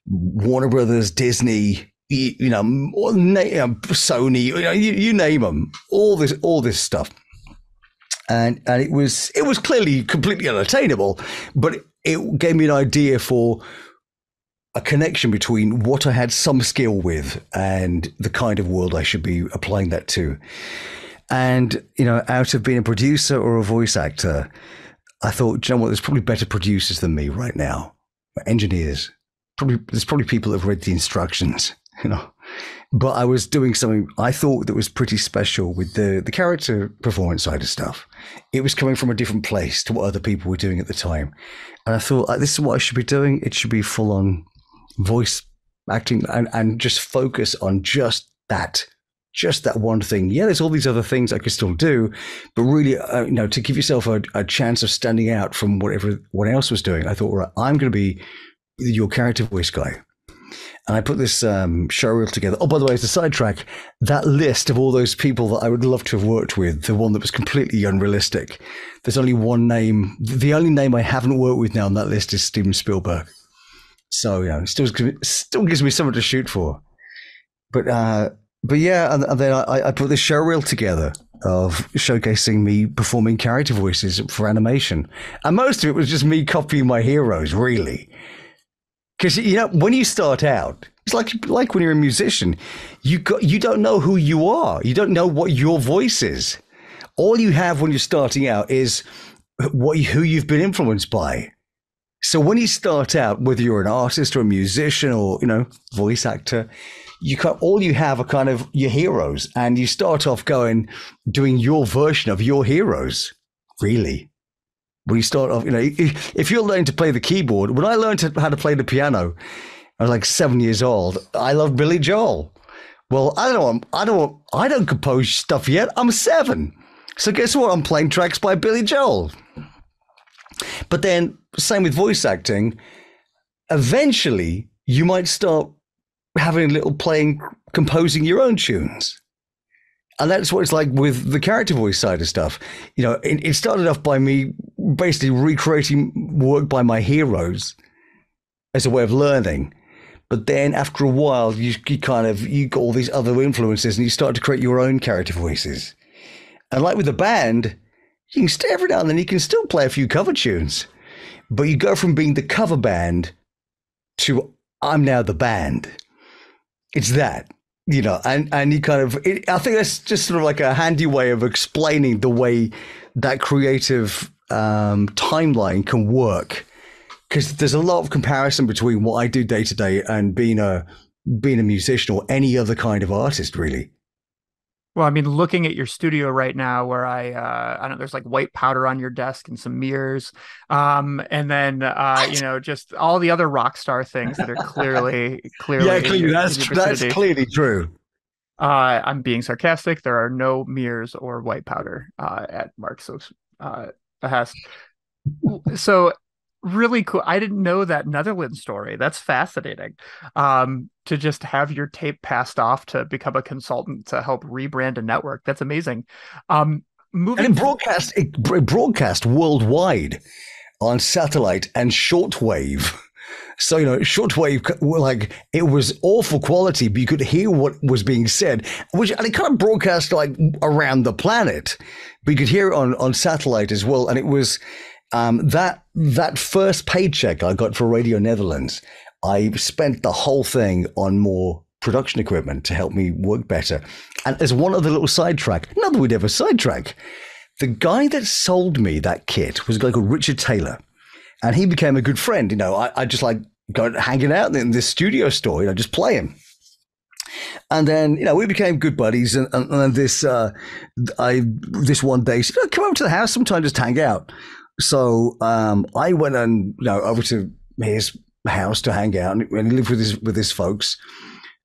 Speaker 3: Warner Brothers, Disney, you, know, Sony, you, know, you, you name them, all this, all this stuff. And and it was it was clearly completely unattainable, but it gave me an idea for a connection between what I had some skill with and the kind of world I should be applying that to. And, you know, out of being a producer or a voice actor, I thought, you know what, there's probably better producers than me right now. Engineers. Probably there's probably people that have read the instructions, [LAUGHS] you know. But I was doing something I thought that was pretty special with the, the character performance side of stuff. It was coming from a different place to what other people were doing at the time. And I thought, like, this is what I should be doing. It should be full on voice acting and, and just focus on just that just that one thing. Yeah, there's all these other things I could still do, but really, uh, you know, to give yourself a, a, chance of standing out from whatever what else was doing, I thought, right, I'm going to be your character voice guy. And I put this um, show reel together. Oh, by the way, as a sidetrack, that list of all those people that I would love to have worked with, the one that was completely unrealistic, there's only one name. The only name I haven't worked with now on that list is Steven Spielberg. So, you know, still, still gives me something to shoot for. But uh, but yeah, and, and then I, I, put this show reel together of showcasing me performing character voices for animation, and most of it was just me copying my heroes, really. Because you know, when you start out, it's like like when you're a musician, you got you don't know who you are, you don't know what your voice is. All you have when you're starting out is what who you've been influenced by. So when you start out, whether you're an artist or a musician or you know voice actor, you can all you have are kind of your heroes, and you start off going doing your version of your heroes. Really, you start off, you know, if you're learning to play the keyboard, when I learned how to play the piano, I was like seven years old. I loved Billy Joel. Well, I don't, I don't, I don't compose stuff yet. I'm seven, so guess what? I'm playing tracks by Billy Joel. But then, same with voice acting. Eventually, you might start having a little playing, composing your own tunes. And that's what it's like with the character voice side of stuff. You know, it, it started off by me basically recreating work by my heroes as a way of learning. But then after a while, you, you kind of, you got all these other influences and you start to create your own character voices. And like with the band, you can stay every now and then you can still play a few cover tunes, but you go from being the cover band to I'm now the band it's that you know and and you kind of it, i think that's just sort of like a handy way of explaining the way that creative um, timeline can work. Because there's a lot of comparison between what i do day to day and being a being a musician or any other kind of artist really
Speaker 2: well, I mean, looking at your studio right now, where I, uh, I don't know, there's like white powder on your desk and some mirrors, um, and then, uh, you know, just all the other rock star things that are clearly, [LAUGHS] clearly,
Speaker 3: yeah, clearly, your, that's that's clearly true.
Speaker 2: Uh, I'm being sarcastic. There are no mirrors or white powder uh, at Marc so uh, Behest. So really cool. I didn't know that Netherlands story. That's fascinating. Um, to just have your tape passed off to become a consultant to help rebrand a network. That's amazing. Um,
Speaker 3: moving and it broadcast it broadcast worldwide on satellite and shortwave. So you know, shortwave like it was awful quality, but you could hear what was being said, which and it kind of broadcast like around the planet, but you could hear it on on satellite as well, and it was um, that that first paycheck I got for Radio Netherlands, I spent the whole thing on more production equipment to help me work better. And as one other little sidetrack, not that we'd ever sidetrack, the guy that sold me that kit was a guy called Richard Taylor, and he became a good friend. You know, I, I just like go hanging out in this studio store, you know, just play him. And then, you know, we became good buddies. And, and, and this, uh, I, this one day, said, oh, come over to the house sometime, just hang out. So um, I went and you know over to his house to hang out, and he lived with his with his folks.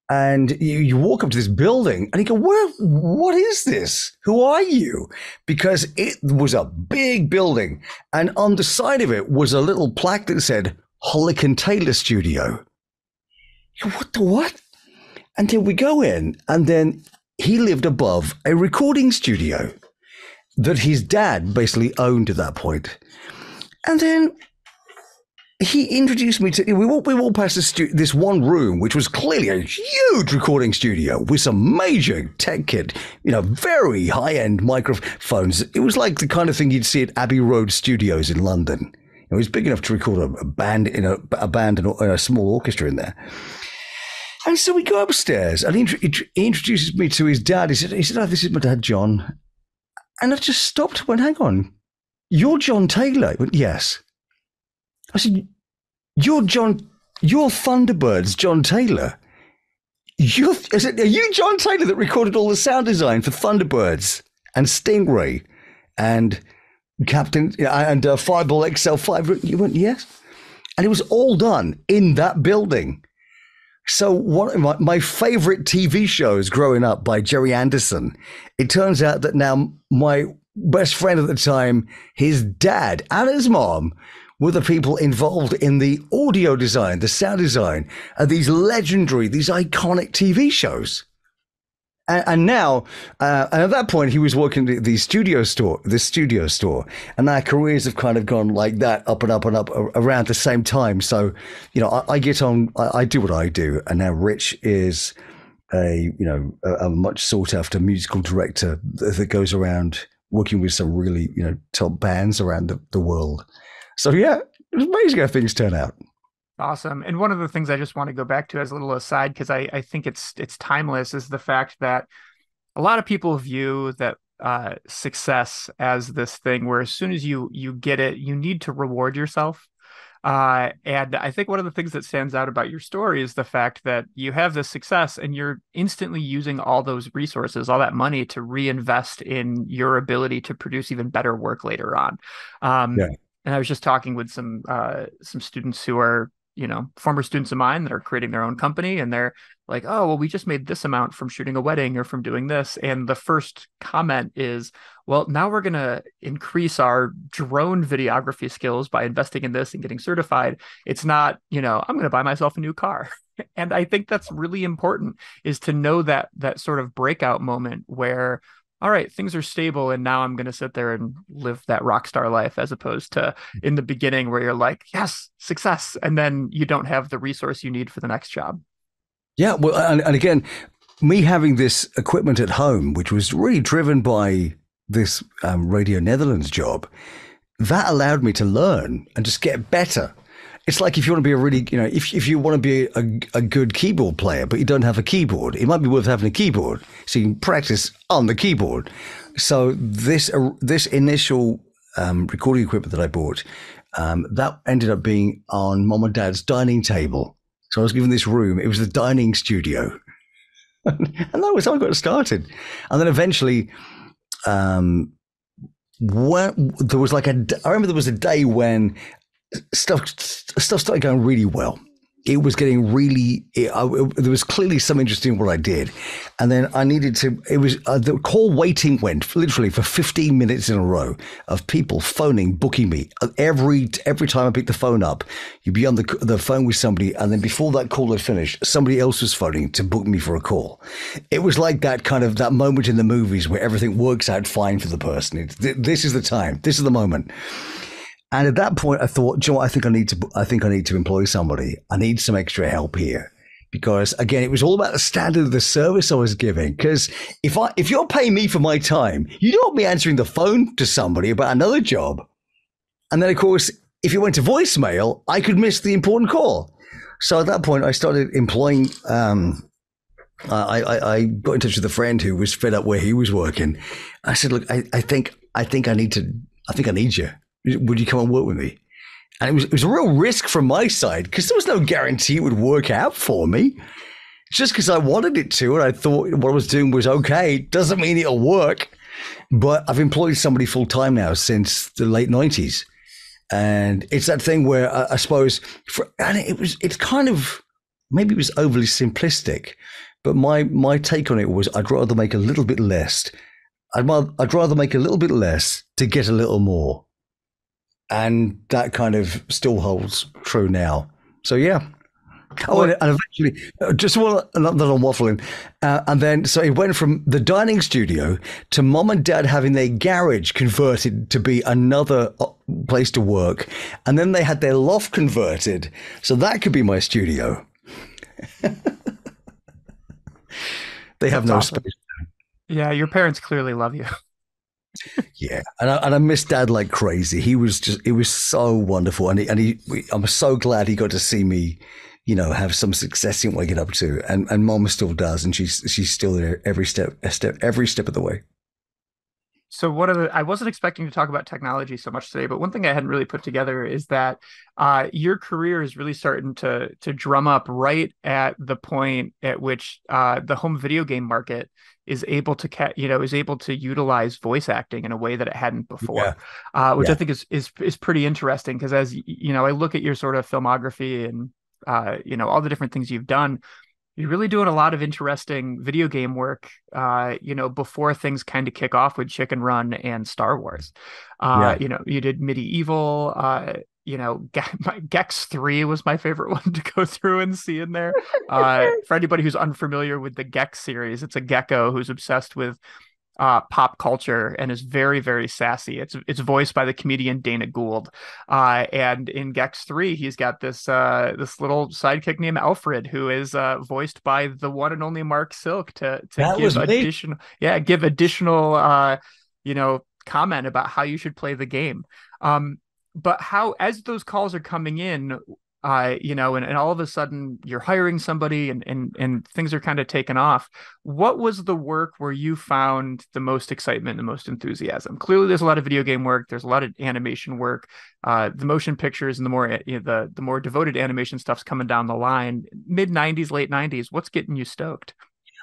Speaker 3: And you, you walk up to this building, and you go, "Where? What is this? Who are you?" Because it was a big building, and on the side of it was a little plaque that said Hollick and Taylor Studio. What the what? And then we go in, and then he lived above a recording studio that his dad basically owned at that point. And then he introduced me to we walked we walked past this, stu- this one room which was clearly a huge recording studio with some major tech kit you know very high end microphones. It was like the kind of thing you'd see at abbey road studios in london. It was big enough to record a, band in a, a band and a, a, small orchestra in there. And so we go upstairs and he, he, introduces me to his dad. He said he said oh, this is my dad john and I just stopped went, hang on, you're John Taylor. He went, yes. I said, you're John, you're Thunderbirds, John Taylor. You're, I said, are you John Taylor that recorded all the sound design for Thunderbirds and Stingray and Captain and uh, Fireball XL5? You went, yes. And it was all done in that building. So one of my, my favorite TV shows growing up by Gerry Anderson. It turns out that now my best friend at the time, his dad and his mom were the people involved in the audio design, the sound design of these legendary, these iconic TV shows. And, and now, uh, and at that point, he was working the, the studio store, the studio store, and our careers have kind of gone like that, up and up and up around the same time. So, you know, I, I get on, I, I, do what I do, and now Rich is a, you know, a, a much sought after musical director that, that goes around working with some really, you know, top bands around the, the world. So yeah, it's amazing how things turn out.
Speaker 2: Awesome. And one of the things I just want to go back to as a little aside, because I, I think it's it's timeless, is the fact that a lot of people view that uh, success as this thing where as soon as you you get it, you need to reward yourself. Uh, and I think one of the things that stands out about your story is the fact that you have this success and you're instantly using all those resources, all that money to reinvest in your ability to produce even better work later on. Um, yeah. And I was just talking with some uh, some students who are you know former students of mine that are creating their own company and they're like oh well we just made this amount from shooting a wedding or from doing this. And the first comment is well now we're going to increase our drone videography skills by investing in this and getting certified. It's not you know i'm going to buy myself a new car. [LAUGHS] And i think that's really important is to know that that sort of breakout moment where all right, things are stable, and now I'm going to sit there and live that rock star life, as opposed to in the beginning where you're like, yes, success, and then you don't have the resource you need for the next job.
Speaker 3: Yeah, well, and, and again, me having this equipment at home, which was really driven by this um, Radio Netherlands job, that allowed me to learn and just get better it's like if you want to be a really, you know, if, if you want to be a, a good keyboard player, but you don't have a keyboard, it might be worth having a keyboard so you can practice on the keyboard. So this uh, this initial um, recording equipment that I bought, um, that ended up being on mom and dad's dining table. So I was given this room. It was the dining studio, [LAUGHS] and that was how I got started. And then eventually, um, when there was like a, I remember there was a day when stuff stuff started going really well. It was getting really. It, I, it, there was clearly some interest in what I did, and then I needed to. It was uh, the call waiting went literally for fifteen minutes in a row of people phoning, booking me every every time I picked the phone up. You'd be on the the phone with somebody, and then before that call had finished, somebody else was phoning to book me for a call. It was like that kind of that moment in the movies where everything works out fine for the person. It's, this is the time. This is the moment. And at that point, I thought, you know? I think I need to. I think I need to employ somebody. I need some extra help here because again, it was all about the standard of the service I was giving. Because if I if you're paying me for my time, you don't want me answering the phone to somebody about another job. And then, of course, if you went to voicemail, I could miss the important call. So at that point, I started employing. Um, I, I, I got in touch with a friend who was fed up where he was working. I said, "Look, I, I think I think I need to. I think I need you would you come and work with me? And it was, it was a real risk from my side because there was no guarantee it would work out for me. Just because I wanted it to and I thought what I was doing was okay doesn't mean it'll work. But I've employed somebody full time now since the late 90s. And it's that thing where I, I suppose, for, and it was, it's kind of, maybe it was overly simplistic, but my, my take on it was I'd rather make a little bit less. I'd I'd rather make a little bit less to get a little more and that kind of still holds true now. So yeah. Oh, and eventually, just one not that I'm waffling, uh, and then so it went from the dining studio to mom and dad having their garage converted to be another uh, place to work, and then they had their loft converted, so that could be my studio. [LAUGHS] they have That's no awesome. space.
Speaker 2: Yeah, your parents clearly love you. [LAUGHS]
Speaker 3: yeah, and I, and I miss Dad like crazy. He was just it was so wonderful, and he, and he I'm so glad he got to see me, you know, have some success in what I get up to, and and Mom still does, and she's she's still there every step step every step of the way.
Speaker 2: So what are the, I wasn't expecting to talk about technology so much today, but one thing I hadn't really put together is that uh, your career is really starting to to drum up right at the point at which uh, the home video game market is able to ca- you know is able to utilize voice acting in a way that it hadn't before yeah. uh, which yeah. i think is is is pretty interesting because as you know i look at your sort of filmography and uh, you know all the different things you've done you're really doing a lot of interesting video game work uh, you know before things kind of kick off with chicken run and star wars uh, yeah. you know you did MediEvil uh, you know [LAUGHS] gex 3 was my favorite [LAUGHS] one to go through and see in there [LAUGHS] uh, for anybody who's unfamiliar with the gex series it's a gecko who's obsessed with uh, pop culture and is very very sassy. It's it's voiced by the comedian Dana Gould, uh, and in Gex Three he's got this uh, this little sidekick named Alfred who is uh, voiced by the one and only Marc Silk to to
Speaker 3: that
Speaker 2: give additional yeah give additional uh, you know comment about how you should play the game. Um, but how as those calls are coming in uh, you know, and, and all of a sudden you're hiring somebody and, and, and things are kind of taken off. What was the work where you found the most excitement, the most enthusiasm? Clearly, there's a lot of video game work. There's a lot of animation work. Uh, the motion pictures and the more you know, the the more devoted animation stuff's coming down the line. Mid '90s, late '90s. What's getting you stoked?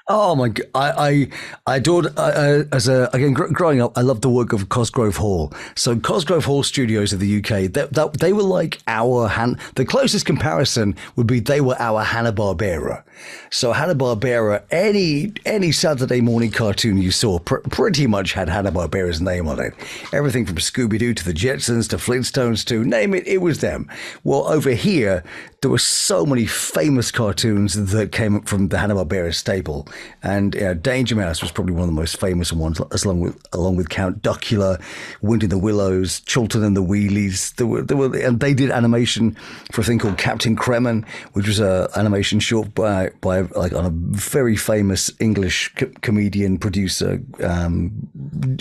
Speaker 3: Oh my god! I I, I adored uh, as a again gr- growing up. I loved the work of Cosgrove Hall. So Cosgrove Hall Studios of the UK. That, that they were like our Han. The closest comparison would be they were our Hanna Barbera. So Hanna Barbera, any any Saturday morning cartoon you saw, pr- pretty much had Hanna Barbera's name on it. Everything from Scooby Doo to the Jetsons to Flintstones to name it, it was them. Well, over here there were so many famous cartoons that came up from the Hanna Barbera staple and uh, Danger Mouse was probably one of the most famous ones, along with along with Count Duckula, Wind in the Willows, Chorlton and the Wheelies. There were, there were, and they did animation for a thing called Captain Kremmen, which was an animation short by by like on a very famous English co- comedian producer, um,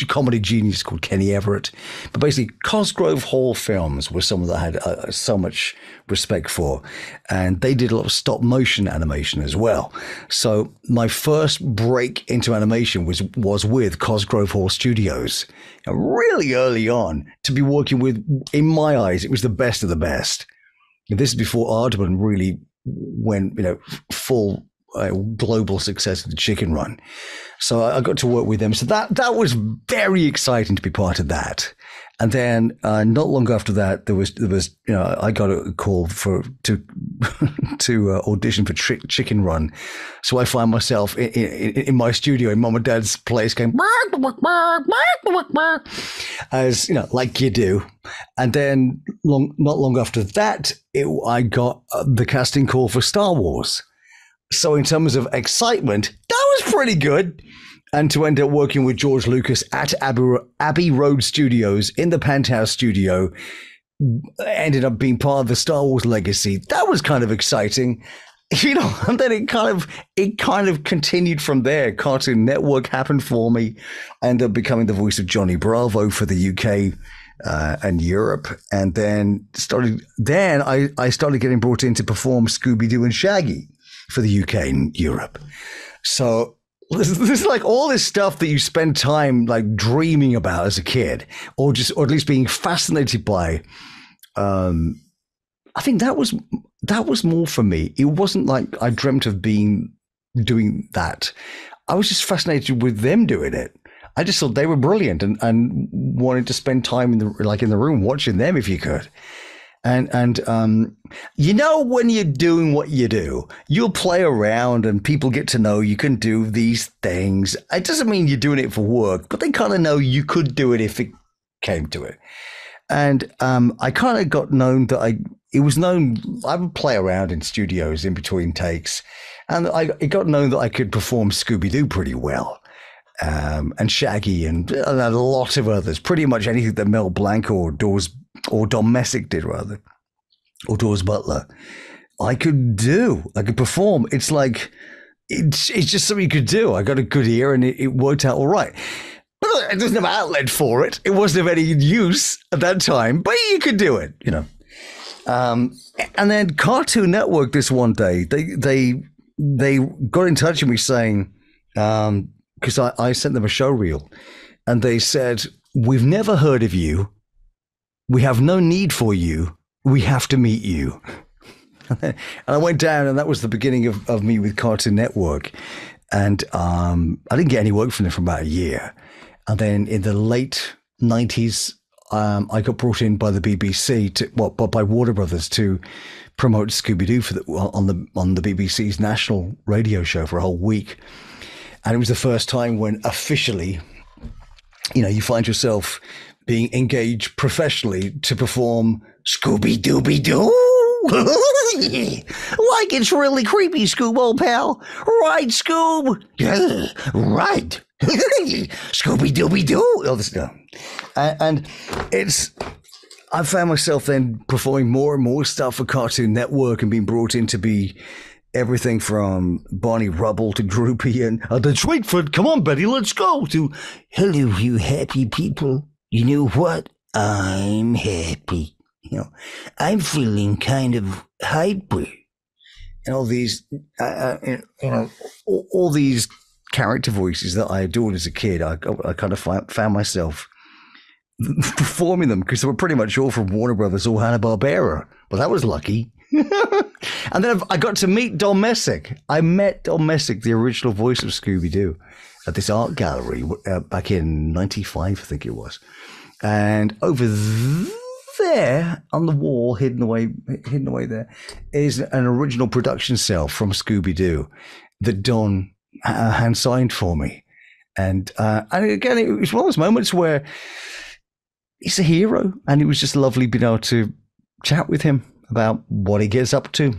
Speaker 3: comedy genius called Kenny Everett. But basically, Cosgrove Hall Films was someone that had uh, so much respect for, and they did a lot of stop motion animation as well. So my first break into animation was was with Cosgrove Hall Studios, really early on. To be working with, in my eyes, it was the best of the best. And this is before Aardman really went, you know, full uh, global success of the Chicken Run. So I got to work with them. So that that was very exciting to be part of that. And then uh, not long after that, there was there was you know I got a call for to [LAUGHS] to uh, audition for Tri- Chicken Run, so I find myself in, in, in, my studio in mom and dad's place going as you know like you do, and then long not long after that, it, I got uh, the casting call for Star Wars. So in terms of excitement, that was pretty good and to end up working with George Lucas at Abbey, Abbey Road Studios in the Penthouse Studio ended up being part of the Star Wars legacy. That was kind of exciting. [LAUGHS] You know, and then it kind of it kind of continued from there. Cartoon Network happened for me. Ended up becoming the voice of Johnny Bravo for the UK uh, and Europe, and then started. Then I I started getting brought in to perform Scooby Doo and Shaggy for the UK and Europe. So this, is like all this stuff that you spend time like dreaming about as a kid, or just, or at least being fascinated by. Um, I think that was that was more for me. It wasn't like I dreamt of being doing that. I was just fascinated with them doing it. I just thought they were brilliant and, and wanted to spend time in the like in the room watching them if you could. And and um, you know when you're doing what you do, you'll play around and people get to know you can do these things. It doesn't mean you're doing it for work, but they kind of know you could do it if it came to it. And um, I kind of got known that I it was known I would play around in studios in between takes, and I it got known that I could perform Scooby Doo pretty well. Um, and Shaggy and, and, a lot of others, pretty much anything that Mel Blanc or Daws or Don Messick did rather, or Daws Butler. I could do. I could perform. It's like it's it's just something you could do. I got a good ear and it, it worked out all right. But have outlet for it. It wasn't of any use at that time, but you could do it, you know. Um, and then Cartoon Network this one day, they they they got in touch with me saying, because um, I, I sent them a show reel, and they said, We've never heard of you. We have no need for you. We have to meet you. [LAUGHS] and I went down, and that was the beginning of, of me with Cartoon Network. And um, I didn't get any work from them for about a year. And then in the late 90s, um, I got brought in by the BBC to well, by Warner Brothers to promote Scooby Doo for the, on the on the BBC's national radio show for a whole week, and it was the first time when officially, you know, you find yourself being engaged professionally to perform Scooby Dooby Doo. [LAUGHS] like it's really creepy, Scoob, old pal. Right, Scoob? Yeah, [LAUGHS] right. [LAUGHS] Scooby Dooby Doo. All this stuff. And it's, I found myself then performing more and more stuff for Cartoon Network and being brought in to be everything from Barney Rubble to Droopy and uh, the. Come on, Betty, let's go. To hello, you happy people. You know what? I'm happy. You know, I'm feeling kind of hyper. And all these, uh, you know, all, all, these character voices that I adored as a kid, I, I kind of found myself [LAUGHS] performing them because they were pretty much all from Warner Brothers or Hanna Barbera. Well, that was lucky. [LAUGHS] and then I got to meet Don Messick. I met Don Messick, the original voice of Scooby Doo, at this art gallery uh, back in '95, I think it was. And over there on the wall, hidden away, hidden away there, is an original production cell from Scooby Doo that Don uh, hand signed for me. And uh, and again, it was one of those moments where he's a hero, and it was just lovely being able to chat with him about what he gets up to.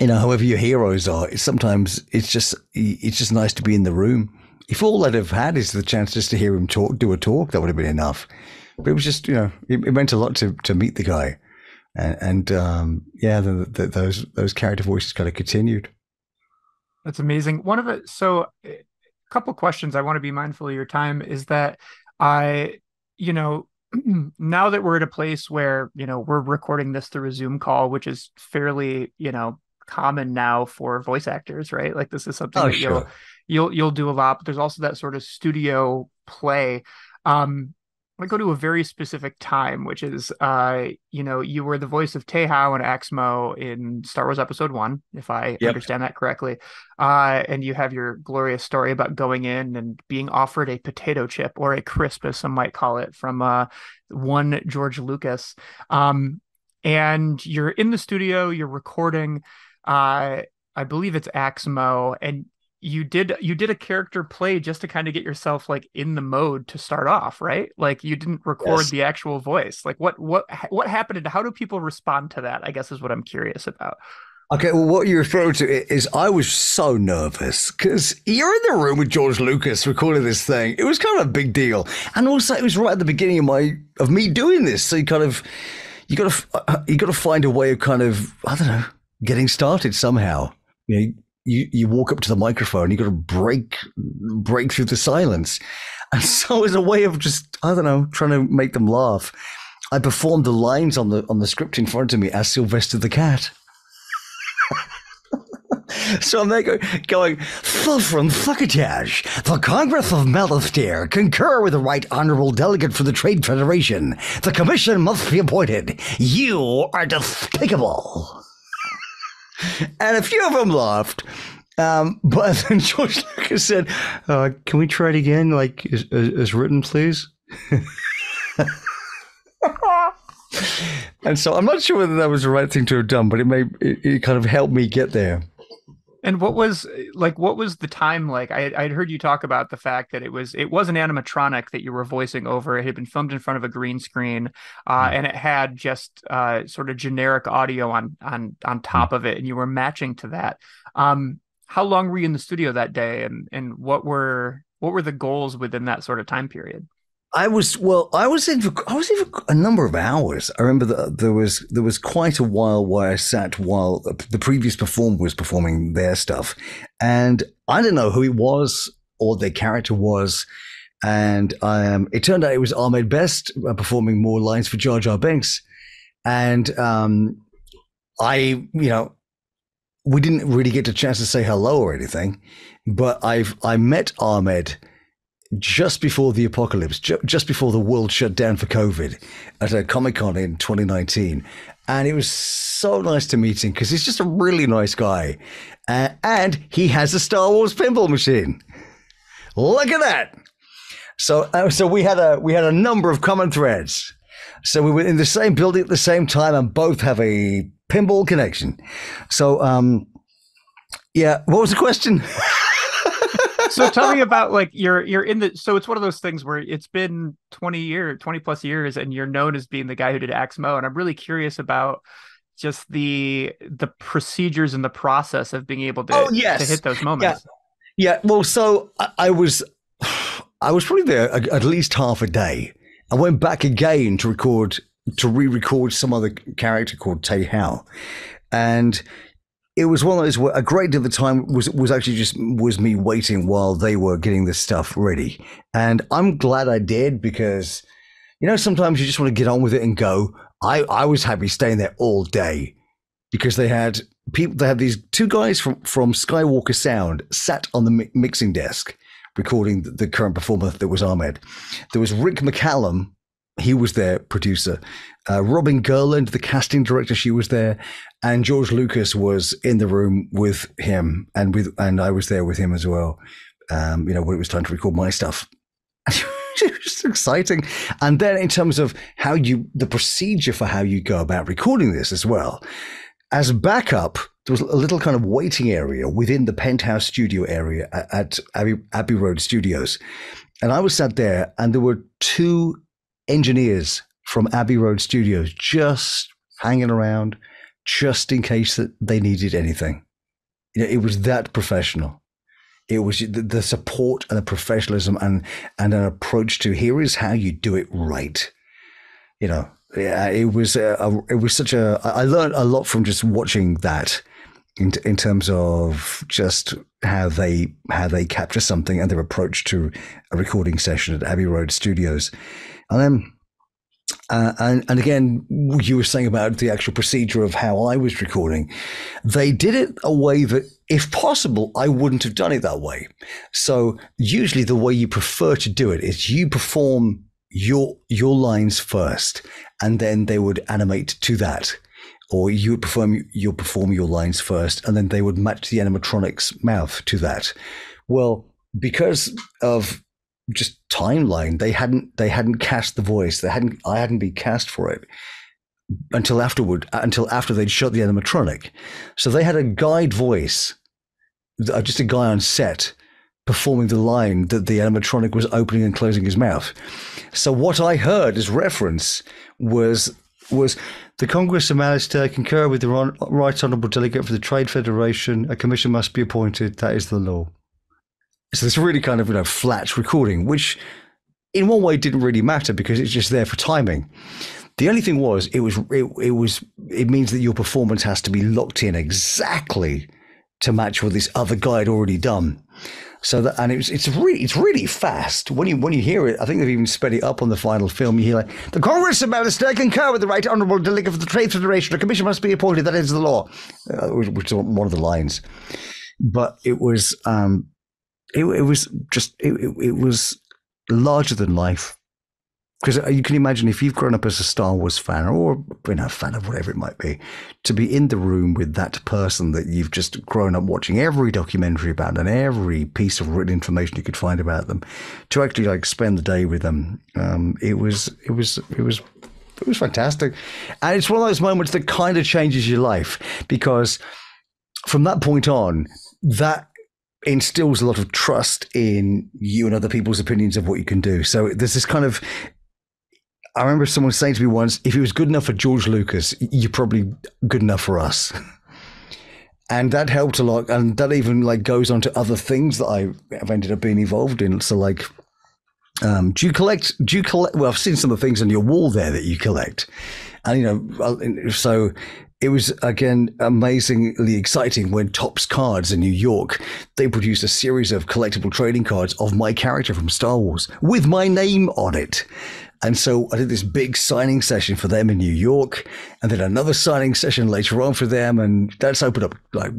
Speaker 3: You know, however your heroes are, it's sometimes it's just it's just nice to be in the room if all I'd have had is the chance just to hear him talk, do a talk, that would have been enough. But it was just, you know, it, it meant a lot to, to meet the guy. And, and um, yeah, the, the, those, those character voices kind of continued.
Speaker 2: That's amazing. One of it, so a couple questions. I want to be mindful of your time is that I, you know, [CLEARS THROAT] now that we're at a place where, you know, we're recording this through a Zoom call, which is fairly, you know, common now for voice actors, right? Like this is something
Speaker 3: oh,
Speaker 2: that sure. you'll you'll you'll do a lot, but there's also that sort of studio play. Um, I go to a very specific time, which is, uh, you know, you were the voice of Tey How and Aks Moe in Star Wars Episode One, if I yep. understand that correctly. Uh, and you have your glorious story about going in and being offered a potato chip or a crisp, as some might call it, from uh, one George Lucas. Um, and you're in the studio, you're recording. Uh, I believe it's Aks Moe, and you did you did a character play just to kind of get yourself like in the mode to start off right? Like you didn't record yes. the actual voice. Like what what what happened and how do people respond to that i guess is what i'm curious about.
Speaker 3: Okay well what you're referring to is i was so nervous because you're in the room with george lucas recording this thing. It was kind of a big deal. And also it was right at the beginning of my of me doing this. So you kind of you got to uh, you got to find a way of kind of i don't know getting started somehow you know you, you walk up to the microphone, you got to break break through the silence. And [LAUGHS] so as a way of just, I don't know, trying to make them laugh, I performed the lines on the on the script in front of me as Sylvester the cat. [LAUGHS] so I'm there going, full from Thuckatage, the Congress of Malastare concur with the Right Honorable Delegate for the Trade Federation. The commission must be appointed. You are despicable and a few of them laughed. Um, but then [LAUGHS] George Lucas said, uh, "Can we try it again, like as, as written, please?" [LAUGHS] and so I'm not sure whether that was the right thing to have done, but it may it, it kind of helped me get there.
Speaker 2: And what was like? What was the time like? I I'd heard you talk about the fact that it was it was an animatronic that you were voicing over. It had been filmed in front of a green screen, uh, mm. and it had just uh, sort of generic audio on on on hmm. top mm. of it, and you were matching to that. Um, how long were you in the studio that day, and and what were what were the goals within that sort of time period?
Speaker 3: I was well. I was in. For, I was in for a number of hours. I remember that there was there was quite a while where I sat while the previous performer was performing their stuff, and I didn't know who it was or their character was, and um, it turned out it was Ahmed Best uh, performing more lines for Jar Jar Binks, and um, I, you know, we didn't really get a chance to say hello or anything, but I've I met Ahmed just before the apocalypse, ju- just before the world shut down for COVID at a Comic Con in 2019. And it was so nice to meet him because he's just a really nice guy. Uh, and he has a Star Wars pinball machine. Look at that. So, uh, so we had a we had a number of common threads. So we were in the same building at the same time, and both have a pinball connection. So, um, yeah. What was the question? [LAUGHS]
Speaker 2: so tell me about like you're you're in the so it's one of those things where it's been 20 years 20 plus years and you're known as being the guy who did Aks Moe and I'm really curious about just the the procedures and the process of being able to,
Speaker 3: Oh, yes.
Speaker 2: to hit those moments.
Speaker 3: Yeah, well, so I, I was, I was probably there a- at least half a day. I went back again to record, to re-record some other character called Tey How, and it was one of those. where A great deal of the time was was actually just was me waiting while they were getting this stuff ready, and I'm glad I did because, you know, sometimes you just want to get on with it and go. I I was happy staying there all day because they had people they had these two guys from from Skywalker Sound sat on the mi- mixing desk recording the, the current performer that was Ahmed. There was Rick McCallum, he was their producer. Uh, Robin Gurland, the casting director, she was there, and George Lucas was in the room with him, and with and I was there with him as well. Um, you know when it was time to record my stuff. [LAUGHS] it was exciting. And then in terms of how you the procedure for how you go about recording this as well as backup, there was a little kind of waiting area within the penthouse studio area at, Abbey, Abbey Road Studios. And I was sat there, and there were two engineers from Abbey Road Studios just hanging around, just in case that they needed anything. You know, it was that professional. It was the, the support and the professionalism and and an approach to here is how you do it right. You know, yeah, it was a, a, it was such a. I learned a lot from just watching that, in in terms of just how they how they capture something and their approach to a recording session at Abbey Road Studios, and then. Uh, and and again, you were saying about the actual procedure of how I was recording. They did it a way that, if possible, I wouldn't have done it that way. So usually, the way you prefer to do it is you perform your your lines first, and then they would animate to that, or you would perform you perform your lines first, and then they would match the animatronic's mouth to that. Well, because of just timeline, they hadn't they hadn't cast the voice. They hadn't I hadn't been cast for it until afterward until after they'd shot the animatronic. So they had a guide voice, uh, just a guy on set performing the line that the animatronic was opening and closing his mouth. So what I heard as reference was was the Congress of Malastare concur with the Right Honourable Delegate for the Trade Federation. A commission must be appointed. That is the law. So this really kind of you know flat recording, which in one way didn't really matter because it's just there for timing. The only thing was it was it, it was it means that your performance has to be locked in exactly to match what this other guy had already done. So that and it's it's really it's really fast when you when you hear it. I think they've even sped it up on the final film. You hear like the Congress of Malastare concur with the right honourable delegate for the Trade Federation. A commission must be appointed. That is the law, uh, which, which is one of the lines. But it was um, it, it was just it, it, was larger than life. Because you can imagine if you've grown up as a Star Wars fan or know, a fan of whatever it might be, to be in the room with that person that you've just grown up watching every documentary about and every piece of written information you could find about them, to actually like spend the day with them, um, it was it was it was it was fantastic, and it's one of those moments that kind of changes your life because from that point on, that instills a lot of trust in you and other people's opinions of what you can do. So there's this kind of I remember someone saying to me once, if it was good enough for George Lucas, you're probably good enough for us. [LAUGHS] And that helped a lot. And that even like goes on to other things that I have ended up being involved in. So like um, do you collect do you collect well I've seen some of the things on your wall there that you collect. And you know so it was again amazingly exciting when Topps Cards in New York they produced a series of collectible trading cards of my character from Star Wars with my name on it. And so I did this big signing session for them in New York, and then another signing session later on for them, and that's opened up like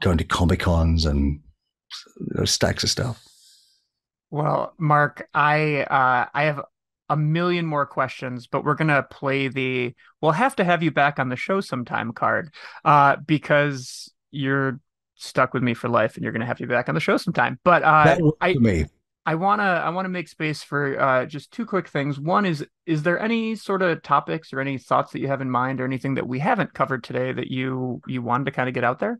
Speaker 3: going to comic cons and know, stacks of stuff.
Speaker 2: Well, Marc, I uh, I have a million more questions, but we're gonna play the. We'll have to have you back on the show sometime card, uh, because you're stuck with me for life, and you're gonna have to be back on the show sometime. But uh, I
Speaker 3: me.
Speaker 2: I wanna I wanna make space for uh, just two quick things. One is is there any sort of topics or any thoughts that you have in mind or anything that we haven't covered today that you you wanted to kind of get out there?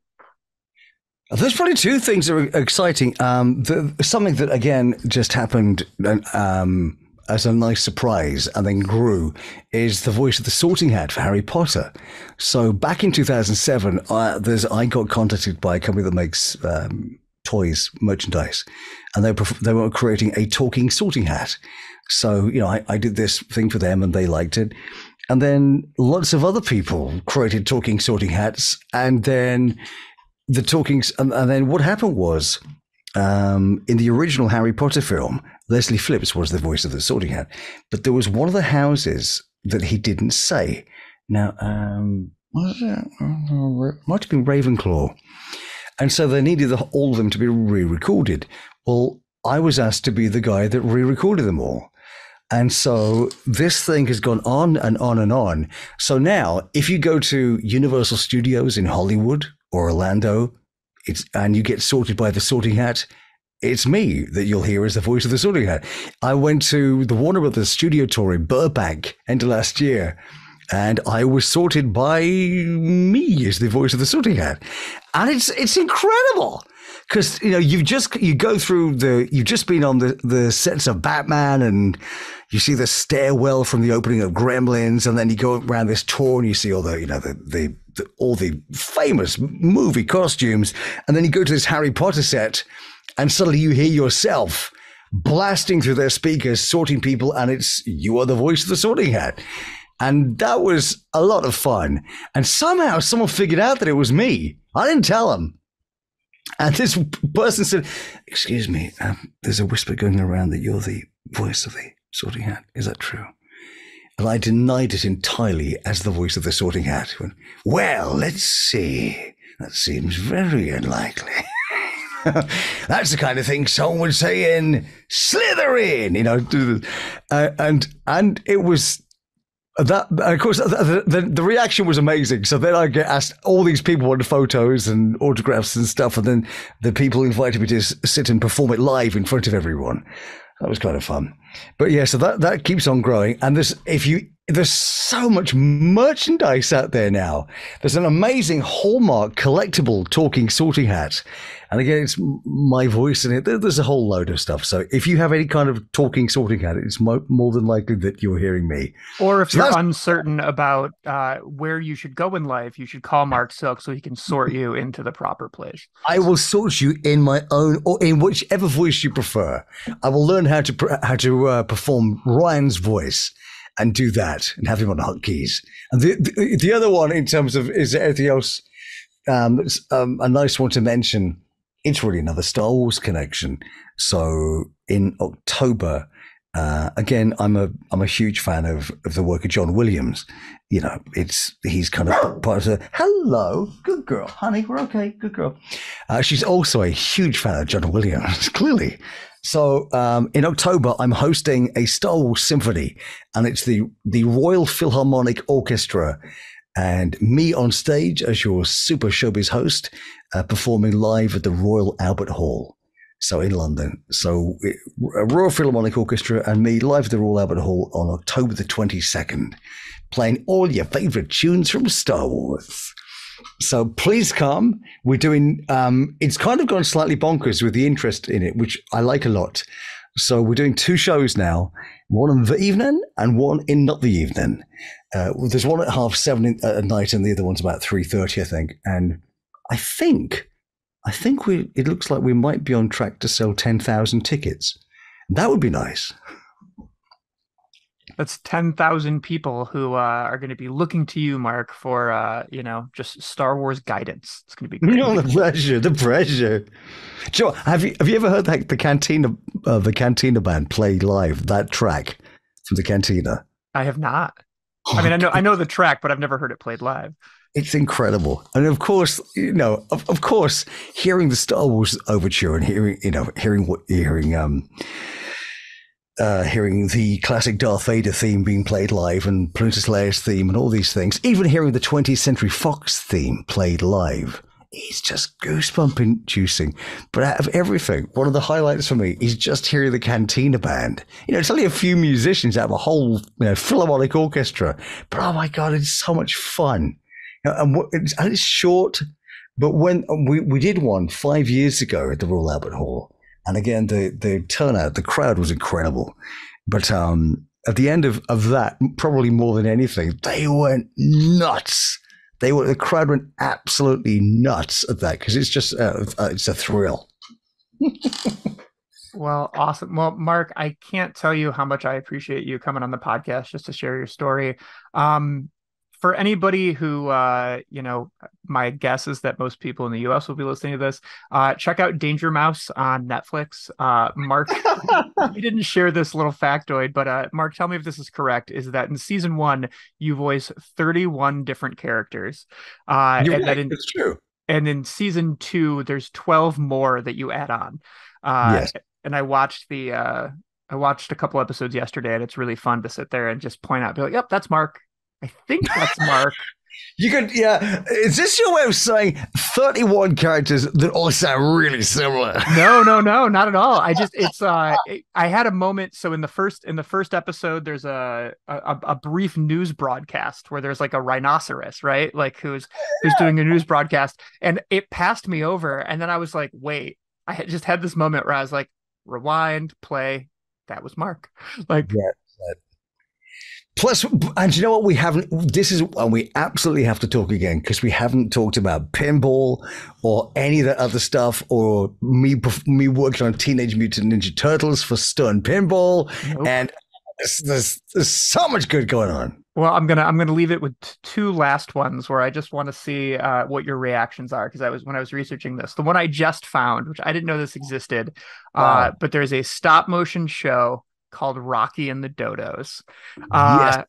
Speaker 3: There's probably two things that are exciting. Um, the, something that again just happened um, as a nice surprise and then grew is the voice of the Sorting Hat for Harry Potter. So back in 2007, uh, there's I got contacted by a company that makes um, toys merchandise, and they were, they were creating a talking Sorting Hat. So you know, I, I did this thing for them, and they liked it. And then lots of other people created talking sorting hats, and then the talking, and, and then what happened was um, in the original Harry Potter film, Leslie Phillips was the voice of the Sorting Hat, but there was one of the houses that he didn't say. Now, um, might have been Ravenclaw, and so they needed the, all of them to be re-recorded. Well, I was asked to be the guy that re-recorded them all. And so this thing has gone on and on and on. So now, if you go to Universal Studios in Hollywood or Orlando, it's and you get sorted by the sorting hat, it's me that you'll hear as the voice of the sorting hat. I went to the Warner Brothers studio tour in Burbank end of last year, and I was sorted by me as the voice of the sorting hat, and it's it's incredible because you know you've just you go through the you've just been on the the sets of Batman and you see the stairwell from the opening of Gremlins, and then you go around this tour and you see all the you know the the, the all the famous movie costumes, and then you go to this Harry Potter set, and suddenly you hear yourself blasting through their speakers, sorting people, and it's you are the voice of the sorting hat. And that was a lot of fun. And somehow someone figured out that it was me. I didn't tell them. And this person said, Excuse me, um, there's a whisper going around that you're the voice of the sorting hat. Is that true? And I denied it entirely as the voice of the sorting hat. Went, well, let's see. That seems very unlikely. [LAUGHS] [LAUGHS] That's the kind of thing someone would say in Slytherin, you know. Uh, and and it was that of course the, the, the, reaction was amazing. So then i get asked all these people wanted photos and autographs and stuff and then the people invited me to sit and perform it live in front of everyone. That was kind of fun. But yeah so that that keeps on growing. And this if you there's so much merchandise out there now. There's an amazing Hallmark collectible talking sorting hat. And again, it's my voice in it. There's a whole load of stuff. So if you have any kind of talking sorting hat, it's mo- more than likely that you're hearing me.
Speaker 2: Or if so you're uncertain about uh, where you should go in life, you should call Marc Silk so he can sort you into the proper place.
Speaker 3: I will sort you in my own or in whichever voice you prefer. I will learn how to how to uh, perform Ryan's voice and do that and have him on hotkeys. And the, the, the other one, in terms of is there anything else, um, um, a nice one to mention. It's really another Star Wars connection. So in October, uh, again, I'm a I'm a huge fan of of the work of John Williams. You know, it's he's kind of part of the hello, good girl, honey, we're okay, good girl. Uh, she's also a huge fan of John Williams, [LAUGHS] clearly. So um, in October, I'm hosting a Star Wars symphony, and it's the the Royal Philharmonic Orchestra, and me on stage as your super showbiz host, uh, performing live at the Royal Albert Hall. So in London, so it, Royal Philharmonic Orchestra and me live at the Royal Albert Hall on October the 22nd, playing all your favorite tunes from Star Wars. So please come. We're doing, um, it's kind of gone slightly bonkers with the interest in it, which I like a lot. So we're doing two shows now, one in the evening and one in not the evening. Uh, there's one at half seven at night and the other one's about 3.30, I think. And I think, I think we, it looks like we might be on track to sell 10,000 tickets. That would be nice.
Speaker 2: That's 10,000 people who uh, are going to be looking to you, Marc, for, uh, you know, just Star Wars guidance. It's going to be [LAUGHS] great.
Speaker 3: The pressure, the pressure. Joe, have you, have you ever heard that the Cantina, uh, the Cantina band play live that track from the Cantina?
Speaker 2: I have not. Oh, I mean, I know, I know the track, but I've never heard it played live.
Speaker 3: It's incredible. And of course, you know, of, of course, hearing the Star Wars overture and hearing, you know, hearing what, hearing, um, uh, hearing the classic Darth Vader theme being played live and Princess Leia's theme and all these things, even hearing the 20th Century Fox theme played live, is just goosebump inducing. But out of everything, one of the highlights for me is just hearing the Cantina Band. You know, it's only a few musicians out of a whole you know, philharmonic orchestra, but oh my god, it's so much fun. You know, and it's, and it's short, but when we, we did one five years ago at the Royal Albert Hall, and again the the turnout, the crowd was incredible. But um, at the end of, of that, probably more than anything, they went nuts. They were the crowd went absolutely nuts at that because it's just uh, uh, it's a thrill. [LAUGHS]
Speaker 2: well, awesome. Well, Marc, I can't tell you how much I appreciate you coming on the podcast just to share your story. Um, for anybody who uh, you know my guess is that most people in the us will be listening to this uh, check out danger mouse on netflix uh, marc [LAUGHS] you didn't share this little factoid but uh, marc tell me if this is correct is that in season one you voice 31 different characters
Speaker 3: uh, and right. that in, it's true
Speaker 2: and in season two there's 12 more that you add on uh, yes. and i watched the I watched a couple episodes yesterday, and it's really fun to sit there and just point out, be like, "Yep, that's Marc. I think that's Marc. [LAUGHS]
Speaker 3: You could, yeah. Is this your way of saying 31 characters that all sound really similar? [LAUGHS]
Speaker 2: No, no, no, not at all. I just, it's, uh, I had a moment. So in the first, in the first episode, there's a, a, a brief news broadcast where there's like a rhinoceros, right? Like who's, who's doing a news broadcast and it passed me over. And then I was like, wait, I had just had this moment where I was like, rewind, play. That was Marc. [LAUGHS] Like, yeah.
Speaker 3: Plus, and you know what? We haven't. This is, and we absolutely have to talk again because we haven't talked about pinball or any of that other stuff, or me me working on Teenage Mutant Ninja Turtles for Stern Pinball, nope. and there's, there's, there's so much good going on.
Speaker 2: Well, I'm gonna I'm gonna leave it with two last ones where I just want to see uh, what your reactions are because I was when I was researching this. The one I just found, which I didn't know this existed, uh, wow. uh, but there's a stop motion show called Rocky and the Dodos. Uh, yes.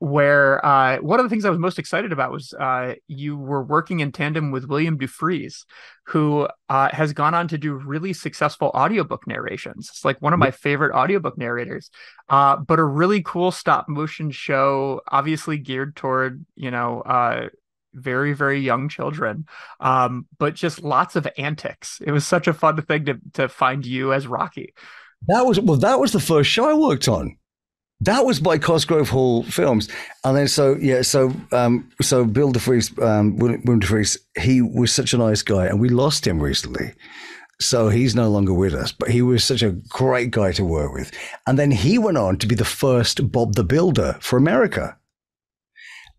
Speaker 2: Where uh, one of the things I was most excited about was uh, you were working in tandem with William Dufris, who uh, has gone on to do really successful audiobook narrations. It's like one of my favorite audiobook narrators, uh, but a really cool stop motion show, obviously geared toward, you know, uh, very very young children um, but just lots of antics it was such a fun thing to to find you as rocky
Speaker 3: that was well. That was the first show I worked on. That was by Cosgrove Hall Films, and then so yeah, so um, so Bill Dufris, um, William Dufris, he was such a nice guy, and we lost him recently, so he's no longer with us. But he was such a great guy to work with, and then he went on to be the first Bob the Builder for America,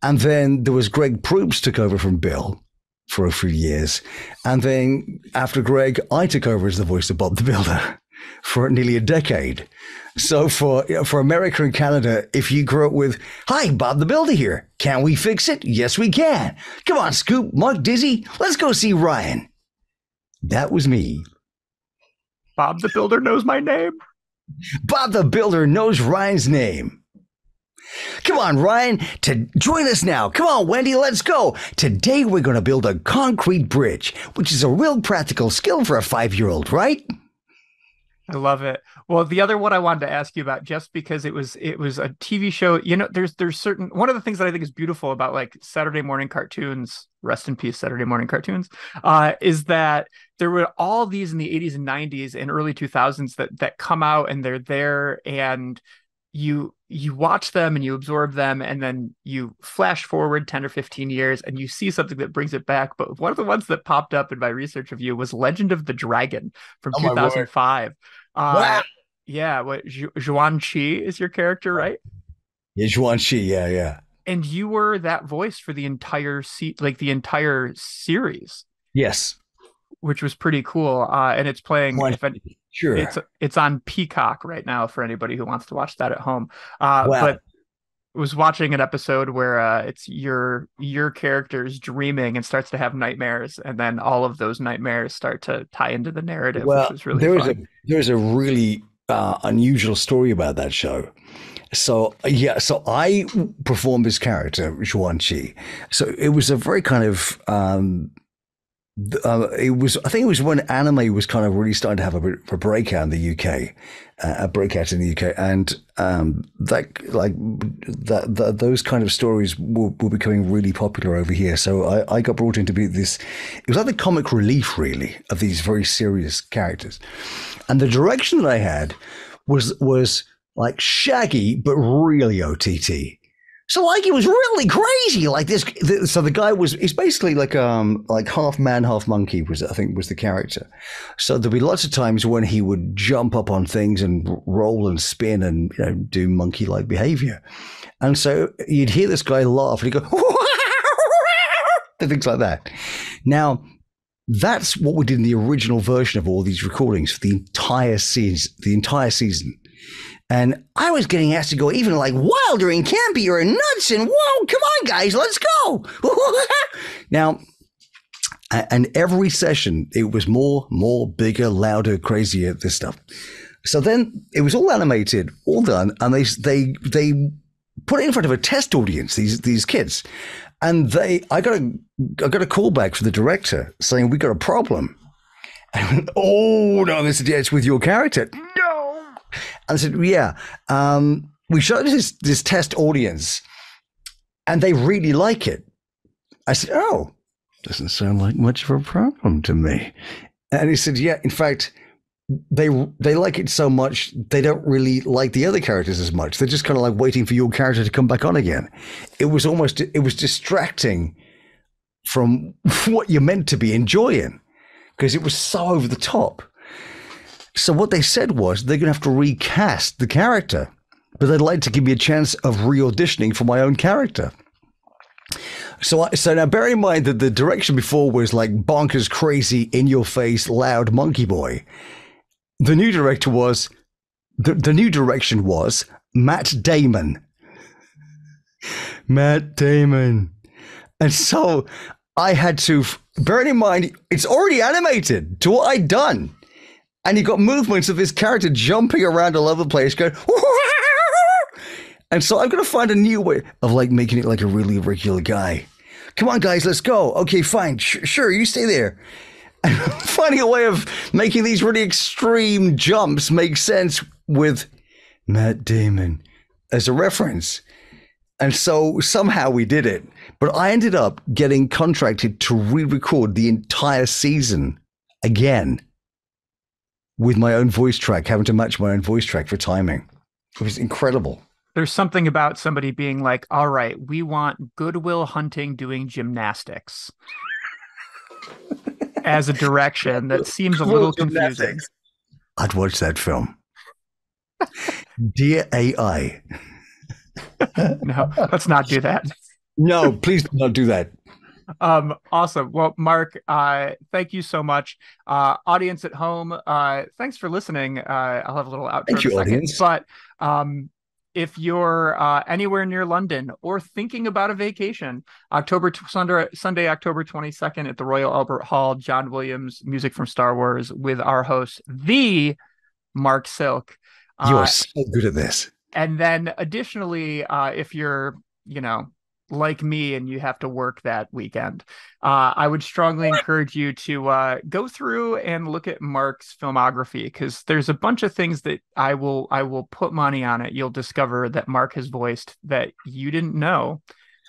Speaker 3: and then there was Greg Proops took over from Bill, for a few years. And then after Greg, I took over as the voice of Bob the Builder [LAUGHS] for nearly a decade. So for for America and Canada, if you grew up with "Hi, Bob the Builder here, can we fix it? Yes, we can. Come on, Scoop, Mark, Dizzy, let's go see Ryan." That was me.
Speaker 2: Bob the Builder knows my name.
Speaker 3: Bob the Builder knows Ryan's name. Come on, Ryan, to join us now. Come on, Wendy, let's go. Today we're going to build a concrete bridge, which is a real practical skill for a five year old, right?
Speaker 2: I love it. Well, the other one I wanted to ask you about, just because it was it was a TV show. You know, there's there's certain one of the things that I think is beautiful about like Saturday morning cartoons. Rest in peace, Saturday morning cartoons. Uh, is that there were all these in the 80s and 90s and early 2000s that that come out and they're there and you you watch them and you absorb them and then you flash forward 10 or 15 years and you see something that brings it back but one of the ones that popped up in my research of you was legend of the dragon from oh 2005 uh, yeah, what Xuan Chi is your character, right?
Speaker 3: Yeah, Xuan Chi. Yeah, yeah.
Speaker 2: And you were that voice for the entire se- like the entire series.
Speaker 3: Yes.
Speaker 2: Which was pretty cool. Uh, and it's playing.
Speaker 3: sure.
Speaker 2: It's it's on Peacock right now for anybody who wants to watch that at home. Uh, wow. But was watching an episode where uh, it's your your character's dreaming and starts to have nightmares, and then all of those nightmares start to tie into the narrative, well, which is really there fun.
Speaker 3: is a there's a really uh, unusual story about that show. So yeah, so I performed this character Xuan Chi. So it was a very kind of um, uh, it was I think it was when anime was kind of really starting to have a, a breakout in the UK, uh, a breakout in the UK, and um, that like that, that, those kind of stories were, were, becoming really popular over here. So I, I got brought in to be this. It was like the comic relief, really, of these very serious characters, and the direction that I had was was like shaggy but really OTT. So like it was really crazy. Like this, so the guy was he's basically like um like half man, half monkey was I think was the character. So there'd be lots of times when he would jump up on things and roll and spin and you know do monkey like behavior, and so you'd hear this guy laugh and he'd go [LAUGHS] and things like that. Now that's what we did in the original version of all these recordings for the entire season. The entire season. And I was getting asked to go even like wilder and campier and nuts and whoa, come on, guys, let's go. [LAUGHS] now, and every session, it was more, more, bigger, louder, crazier, this stuff. So then it was all animated, all done, and they they they put it in front of a test audience, these these kids. And they I got a I got a call back from the director saying we got a problem. [LAUGHS] And went, oh no, this is it's with your character. And I said, yeah, um, we showed this, this test audience and they really like it. I said, oh, doesn't sound like much of a problem to me. And he said, yeah, in fact, they they like it so much they don't really like the other characters as much. They're just kind of like waiting for your character to come back on again. It was almost it was distracting from [LAUGHS] what you're meant to be enjoying because it was so over the top. So what they said was they're going to have to recast the character, but they'd like to give me a chance of re-auditioning for my own character. So, I, so now bear in mind that the direction before was like bonkers, crazy, in your face, loud monkey boy. The new director was the, the new direction was Matt Damon. Matt Damon. And so I had to bear in mind it's already animated to what I'd done and you got movements of this character jumping around all over the place, going. And so I'm gonna find a new way of like making it like a really regular guy. Come on, guys, let's go. Okay, fine, Sh- sure, you stay there. And finding a way of making these really extreme jumps make sense with Matt Damon as a reference. And so somehow we did it. But I ended up getting contracted to re record the entire season again with my own voice track, having to match my own voice track for timing. It was incredible.
Speaker 2: There's something about somebody being like, all right, we want Good Will Hunting doing gymnastics [LAUGHS] as a direction that seems a little confusing.
Speaker 3: I'd watch that film. [LAUGHS] Dear AI. [LAUGHS]
Speaker 2: no, let's not do that.
Speaker 3: No, please do not do that
Speaker 2: um, awesome. Well, Marc, uh, thank you so much. Uh, audience at home, uh, thanks for listening. Uh, I'll have a little outro
Speaker 3: thank you, second, audience.
Speaker 2: But um, if you're uh, anywhere near London or thinking about a vacation, October t- Sunday, October 22nd at the Royal Albert Hall, John Williams, music from Star Wars with our host, the Marc Silk.
Speaker 3: You are uh, so good at this.
Speaker 2: And then additionally, uh, if you're, you know, like me and you have to work that weekend, uh, I would strongly encourage you to uh, go through and look at Marc's filmography because there's a bunch of things that I will I will put money on it. You'll discover that Marc has voiced that you didn't know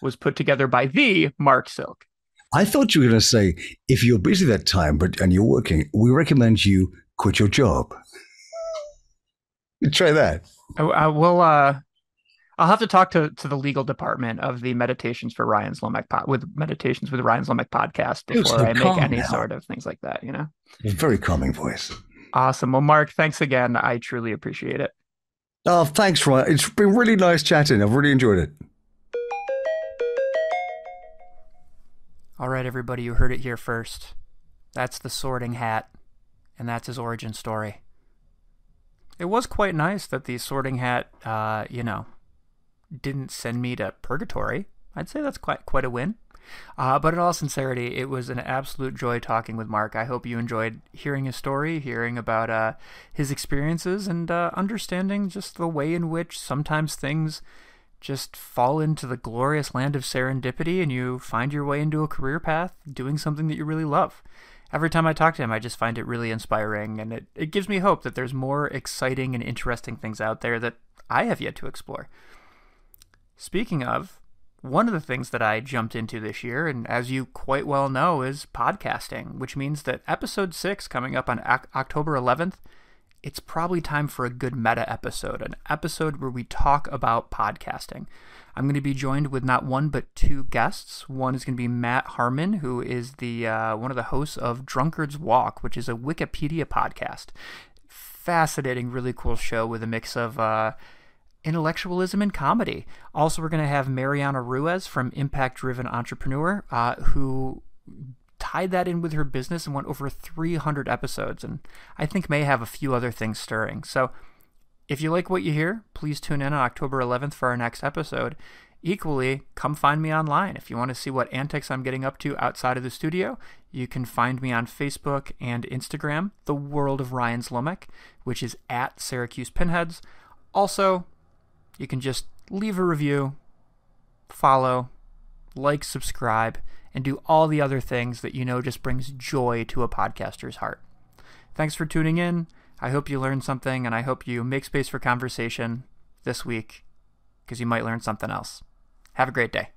Speaker 2: was put together by the Marc Silk.
Speaker 3: I thought you were going to say if you're busy that time, but and you're working, we recommend you quit your job. [LAUGHS] Try that.
Speaker 2: I, I will. Uh, I'll have to talk to to the legal department of the Meditations for Ryan Zlomek pod, with Meditations with Ryan Zlomek podcast before I make any now. sort of things like that. You know,
Speaker 3: very calming voice.
Speaker 2: Awesome. Well, Marc, thanks again. I truly appreciate it.
Speaker 3: Oh, thanks, Ryan. It's been really nice chatting. I've really enjoyed it.
Speaker 2: All right, everybody, you heard it here first. That's the Sorting Hat, and that's his origin story. It was quite nice that the Sorting Hat, uh, you know, didn't send me to purgatory. I'd say that's quite quite a win. Uh, but in all sincerity, it was an absolute joy talking with Marc. I hope you enjoyed hearing his story, hearing about uh, his experiences, and uh, understanding just the way in which sometimes things just fall into the glorious land of serendipity and you find your way into a career path doing something that you really love. Every time I talk to him, I just find it really inspiring and it, it gives me hope that there's more exciting and interesting things out there that I have yet to explore. Speaking of, one of the things that I jumped into this year, and as you quite well know, is podcasting, which means that episode six coming up on October 11th it's probably time for a good meta episode, an episode where we talk about podcasting. I'm going to be joined with not one but two guests. One is going to be Matt Harmon, who is the uh, one of the hosts of Drunkard's Walk, which is a Wikipedia podcast. Fascinating, really cool show with a mix of uh, intellectualism and comedy. Also, we're going to have Mariana Ruiz from Impact Driven Entrepreneur, uh, who tied that in with her business and went over 300 episodes, and I think may have a few other things stirring. So, if you like what you hear, please tune in on October 11th for our next episode. Equally, come find me online. If you want to see what antics I'm getting up to outside of the studio, you can find me on Facebook and Instagram, The World of Ryan Zlomek, which is at Syracuse Pinheads. Also, you can just leave a review, follow, like, subscribe and do all the other things that you know just brings joy to a podcaster's heart. Thanks for tuning in. I hope you learned something, and I hope you make space for conversation this week because you might learn something else. Have a great day.